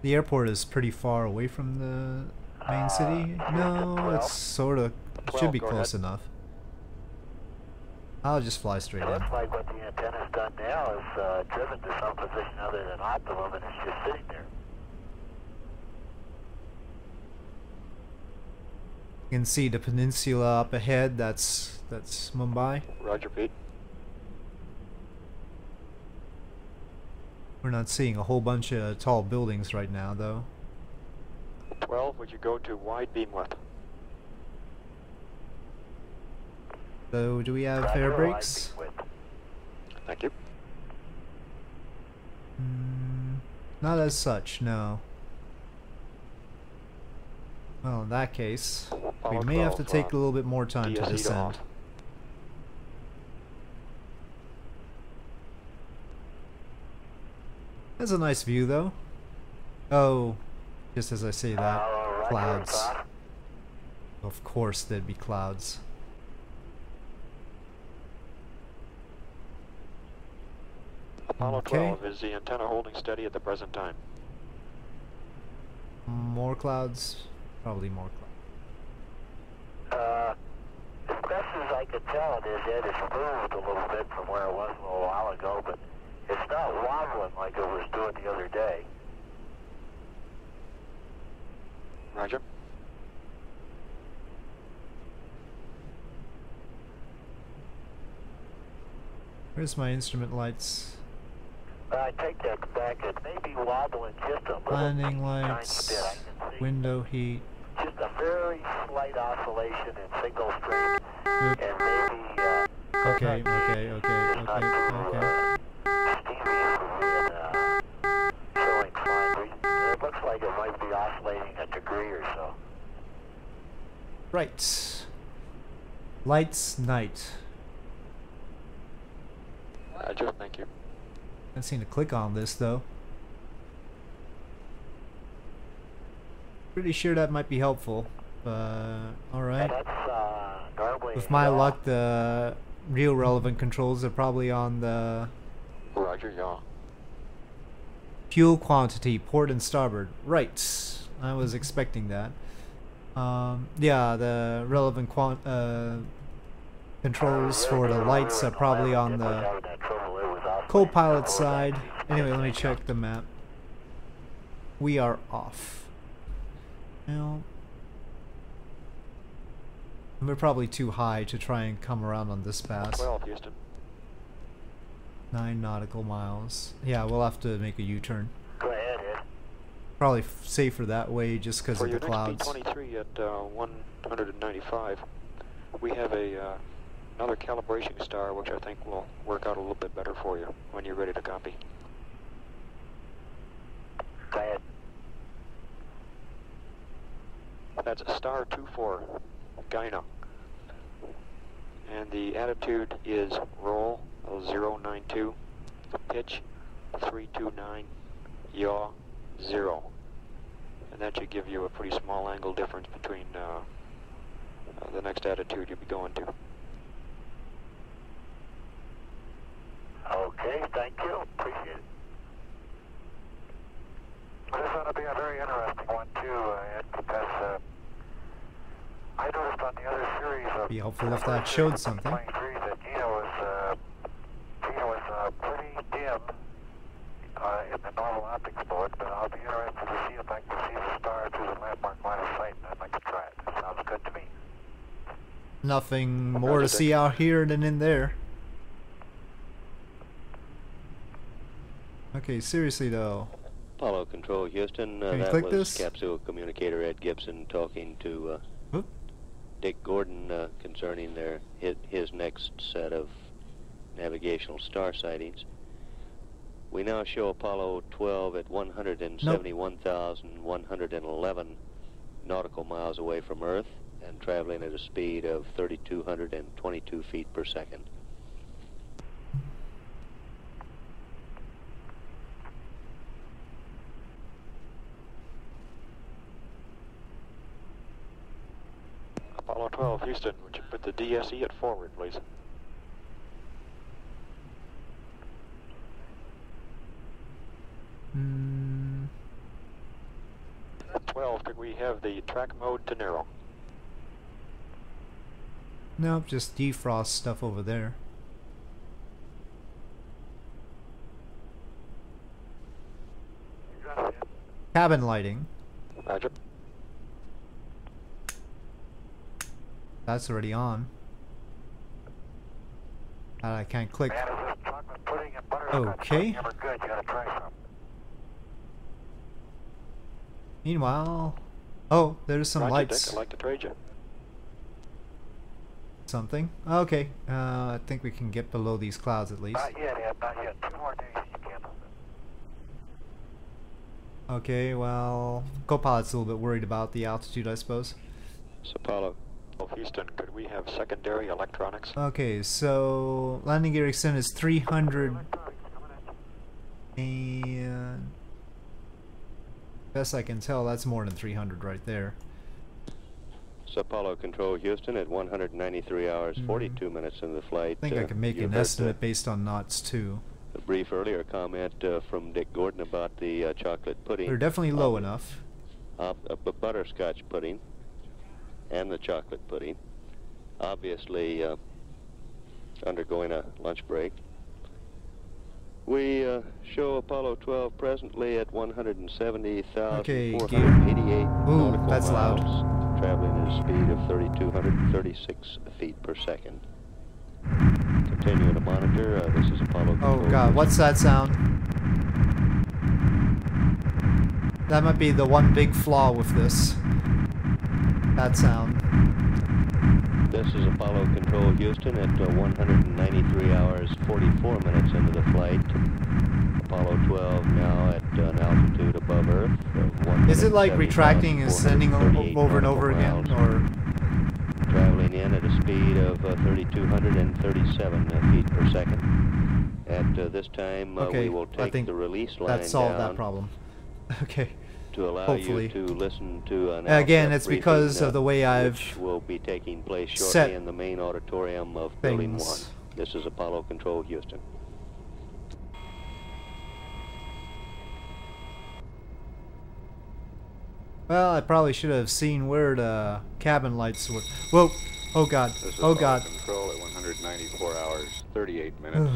The airport is pretty far away from the main city. No, it's sort of it should be close ahead. enough. I'll just fly straight It in. looks like what the antenna's done now is uh, driven to some position other than optimum and it's just sitting there. You can see the peninsula up ahead. That's that's Mumbai. Roger, Pete. We're not seeing a whole bunch of tall buildings right now, though. 12, would you go to wide beam width? So, do we have air brakes? Thank you. Mm, not as such, no. Well, in that case, we may have to take a little bit more time to descend. That's a nice view, though. Oh, just as I say that, clouds. Of course, there'd be clouds. Apollo Okay. 12, is the antenna holding steady at the present time? More clouds? Probably more clouds. Uh, as best as I could tell it is, Ed, it's moved a little bit from where it was a little while ago, but it's not wobbling like it was doing the other day. Roger. Where's my instrument lights? But I take that back. It may be wobbling just a little Landing lights, bit. I can see window heat. just a very slight oscillation in signal strength, Oop. and maybe. Uh, Okay, okay, okay, it's not okay, too, okay. Uh, steamy for being, uh, showing fine. It looks like it might be oscillating a degree or so. Right. Lights, night. Roger, thank you. Can't seem to click on this though. Pretty sure that might be helpful, but alright. uh. With my raw. luck, the real relevant controls are probably on the Roger, yaw. fuel quantity, port and starboard. Right. I was expecting that. Um, yeah, the relevant quant uh, controls for the lights are probably on the co-pilot side. Anyway, let me check the map. We are off. Now, we're probably too high to try and come around on this pass. 12, Houston. Nine nautical miles. Yeah, we'll have to make a U-turn. Go ahead, Ed. Probably f- safer that way just because For of your the next clouds. P23 at uh, 195, we have a uh, another calibration star, which I think will work out a little bit better for you when you're ready to copy. Go ahead. That's a star 24, Gienah. And the attitude is roll 092, pitch 329, yaw, zero. And that should give you a pretty small angle difference between uh, uh, the next attitude you'll be going to. Okay, thank you. Appreciate it. This ought to be a very interesting one too, uh, Ed, because uh, I noticed on the other series of Be helpful if that showed something. Plane series that Gienah was uh, Gienah was uh, pretty dim uh, in the normal optics mode, but I'll be interested to see if I can see the star through the landmark line of sight, and I'd like to try it. That sounds good to me. Nothing more to see out here than in there. Okay, seriously though. Apollo Control Houston, uh, Can you that click was this? capsule communicator Ed Gibson talking to uh. Dick Gordon uh, concerning their his, his next set of navigational star sightings. We now show Apollo 12 at 171,111 nautical miles away from Earth and traveling at a speed of 3,222 feet per second. Apollo 12, Houston, would you put the DSE at forward, please? Hmm. 12, could we have the track mode to narrow? Nope, just defrost stuff over there. You got it, Ed? Cabin lighting. Roger. That's already on. And I can't click. Man, is this chocolate pudding and butterscotch Okay. pudding ever good? You gotta try some. Meanwhile, oh, there's some Roger, lights. Dick, I'd like to trade you. Something. Okay, uh, I think we can get below these clouds at least. Not yet, Ed, not yet. Two more days you can. Okay, well, Copilot's a little bit worried about the altitude, I suppose. So Apollo, Well, Houston, could we have secondary electronics? Okay, so landing gear extent is 300 Electronics coming at you. and best I can tell, that's more than 300 right there. so Apollo Control Houston at 193 hours, Mhm. 42 minutes in the flight. I think I uh, can make an heard the- estimate based on knots too. a brief earlier comment uh, from Dick Gordon about the uh, chocolate pudding. They're definitely low Um, enough. uh, uh, butterscotch pudding and the chocolate pudding. Obviously, uh, undergoing a lunch break. We uh, show Apollo 12 presently at 170,488 Ooh, nautical that's loud. miles, traveling at a speed of 3,236 feet per second. Continuing to monitor, uh, this is Apollo Oh god, what's that sound? That might be the one big flaw with this. That sound. This is Apollo Control Houston at uh, 193 hours 44 minutes into the flight. Apollo 12 now at uh, an altitude above Earth. Of Is it like retracting and sending over and over again, miles, or traveling in at a speed of uh, 3,237 uh, feet per second. At uh, this time, uh, Okay, we will I take think the release line that solved that problem? Okay. To allow hopefully. you to listen to an Again, it's because of the way uh, I've will be taking place shortly set in the main auditorium of Building 1. This is Apollo Control Houston. Well, I probably should have seen where the cabin lights were. Whoa! Oh god! Oh god! Control at 194 hours, 38 minutes.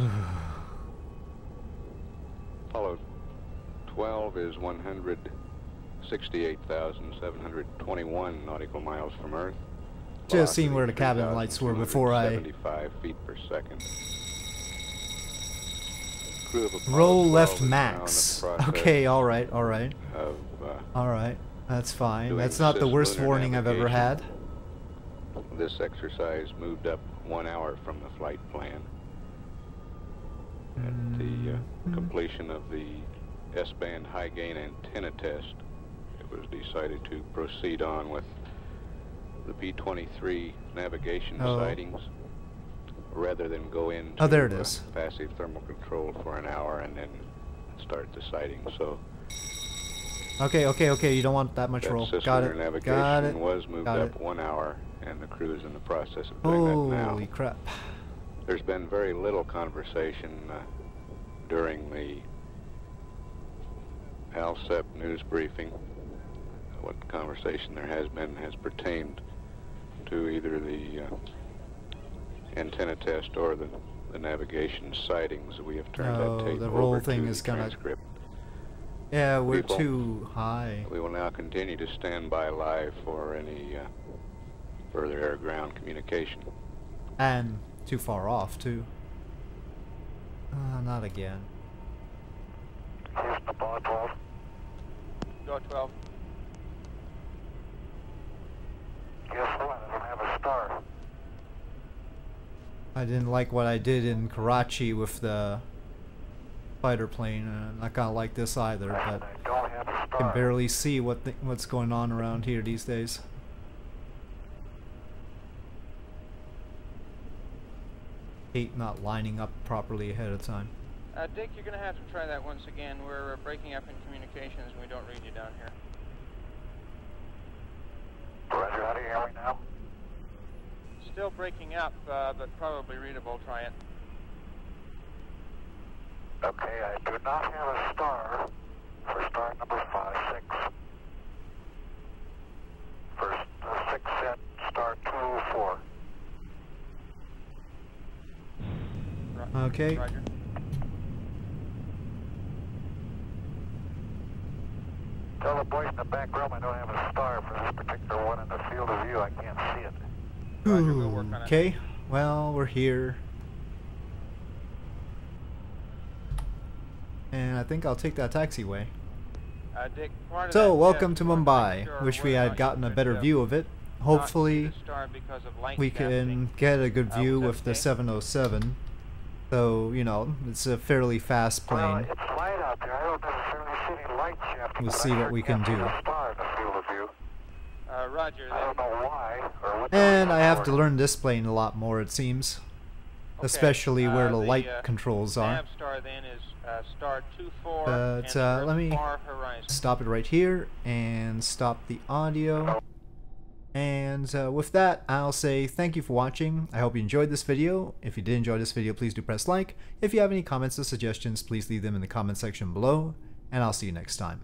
Apollo 12 is 168,721 nautical miles from Earth. Should have seen where the cabin lights were before I 3,275 feet per second. Crew of Apollo roll left is now in the max. Okay, all right, all right, Of, uh, all right. That's fine. That's not the worst warning I've ever had. this exercise moved up one hour from the flight plan. At the uh, Mhm. completion of the S-band high gain antenna test, was decided to proceed on with the P-23 navigation Oh. sightings rather than go into Oh, there it uh, passive thermal control for an hour and then start the sighting. So Okay, okay, okay. You don't want that much That roll. Got it. navigation Got it. was moved Got up it. one hour, and the crew is in the process of doing that now. Holy crap. There's been very little conversation uh, during the ALSEP news briefing. What conversation there has been has pertained to either the uh, antenna test or the, the navigation sightings. We have turned No, that tape the over roll to thing the is kinda- transcript. Yeah, we're People. too high. We will now continue to stand by live for any uh, further air-ground communication. And too far off, too. Uh, not again. Houston, Apollo 12. Go 12. Guess what? I don't have a star. I didn't like what I did in Karachi with the fighter plane. Uh, I'm not gonna like this either, but I don't have a I star. can barely see what th what's going on around here these days. Hate not lining up properly ahead of time. Uh, Dick, you're going to have to try that once again. We're uh, breaking up in communications and we don't read you down here. Roger, how do you hear me now? Still breaking up, uh, but probably readable. Try it. Okay, I do not have a star for star number five, six. For uh, six set star two four. Okay. Roger. Tell the boys in the back room I don't have a star for this particular one in the field of view. I can't see it. Roger, we'll it. Okay, well, we're here. And I think I'll take that taxiway. Uh, Dick, So, welcome to we wanted make Mumbai. sure Wish we had gotten a better view of it. Hopefully, see the star because of we can get a good view was with the 707. So, you know, it's a fairly fast Well, plane. it's light out there. I don't necessarily see any light shafting. We'll see what we can't can see do. the star in the field of view. Uh, Roger. I don't know why or what. And I have to learn this plane a lot more, it seems. Okay, Especially where uh, the light uh, controls are. Star then is uh, star 24 But, and the uh, Earth let me. Stop it right here and stop the audio. And uh, with that, I'll say thank you for watching. I hope you enjoyed this video. If you did enjoy this video, please do press like. If you have any comments or suggestions, please leave them in the comment section below. And I'll see you next time.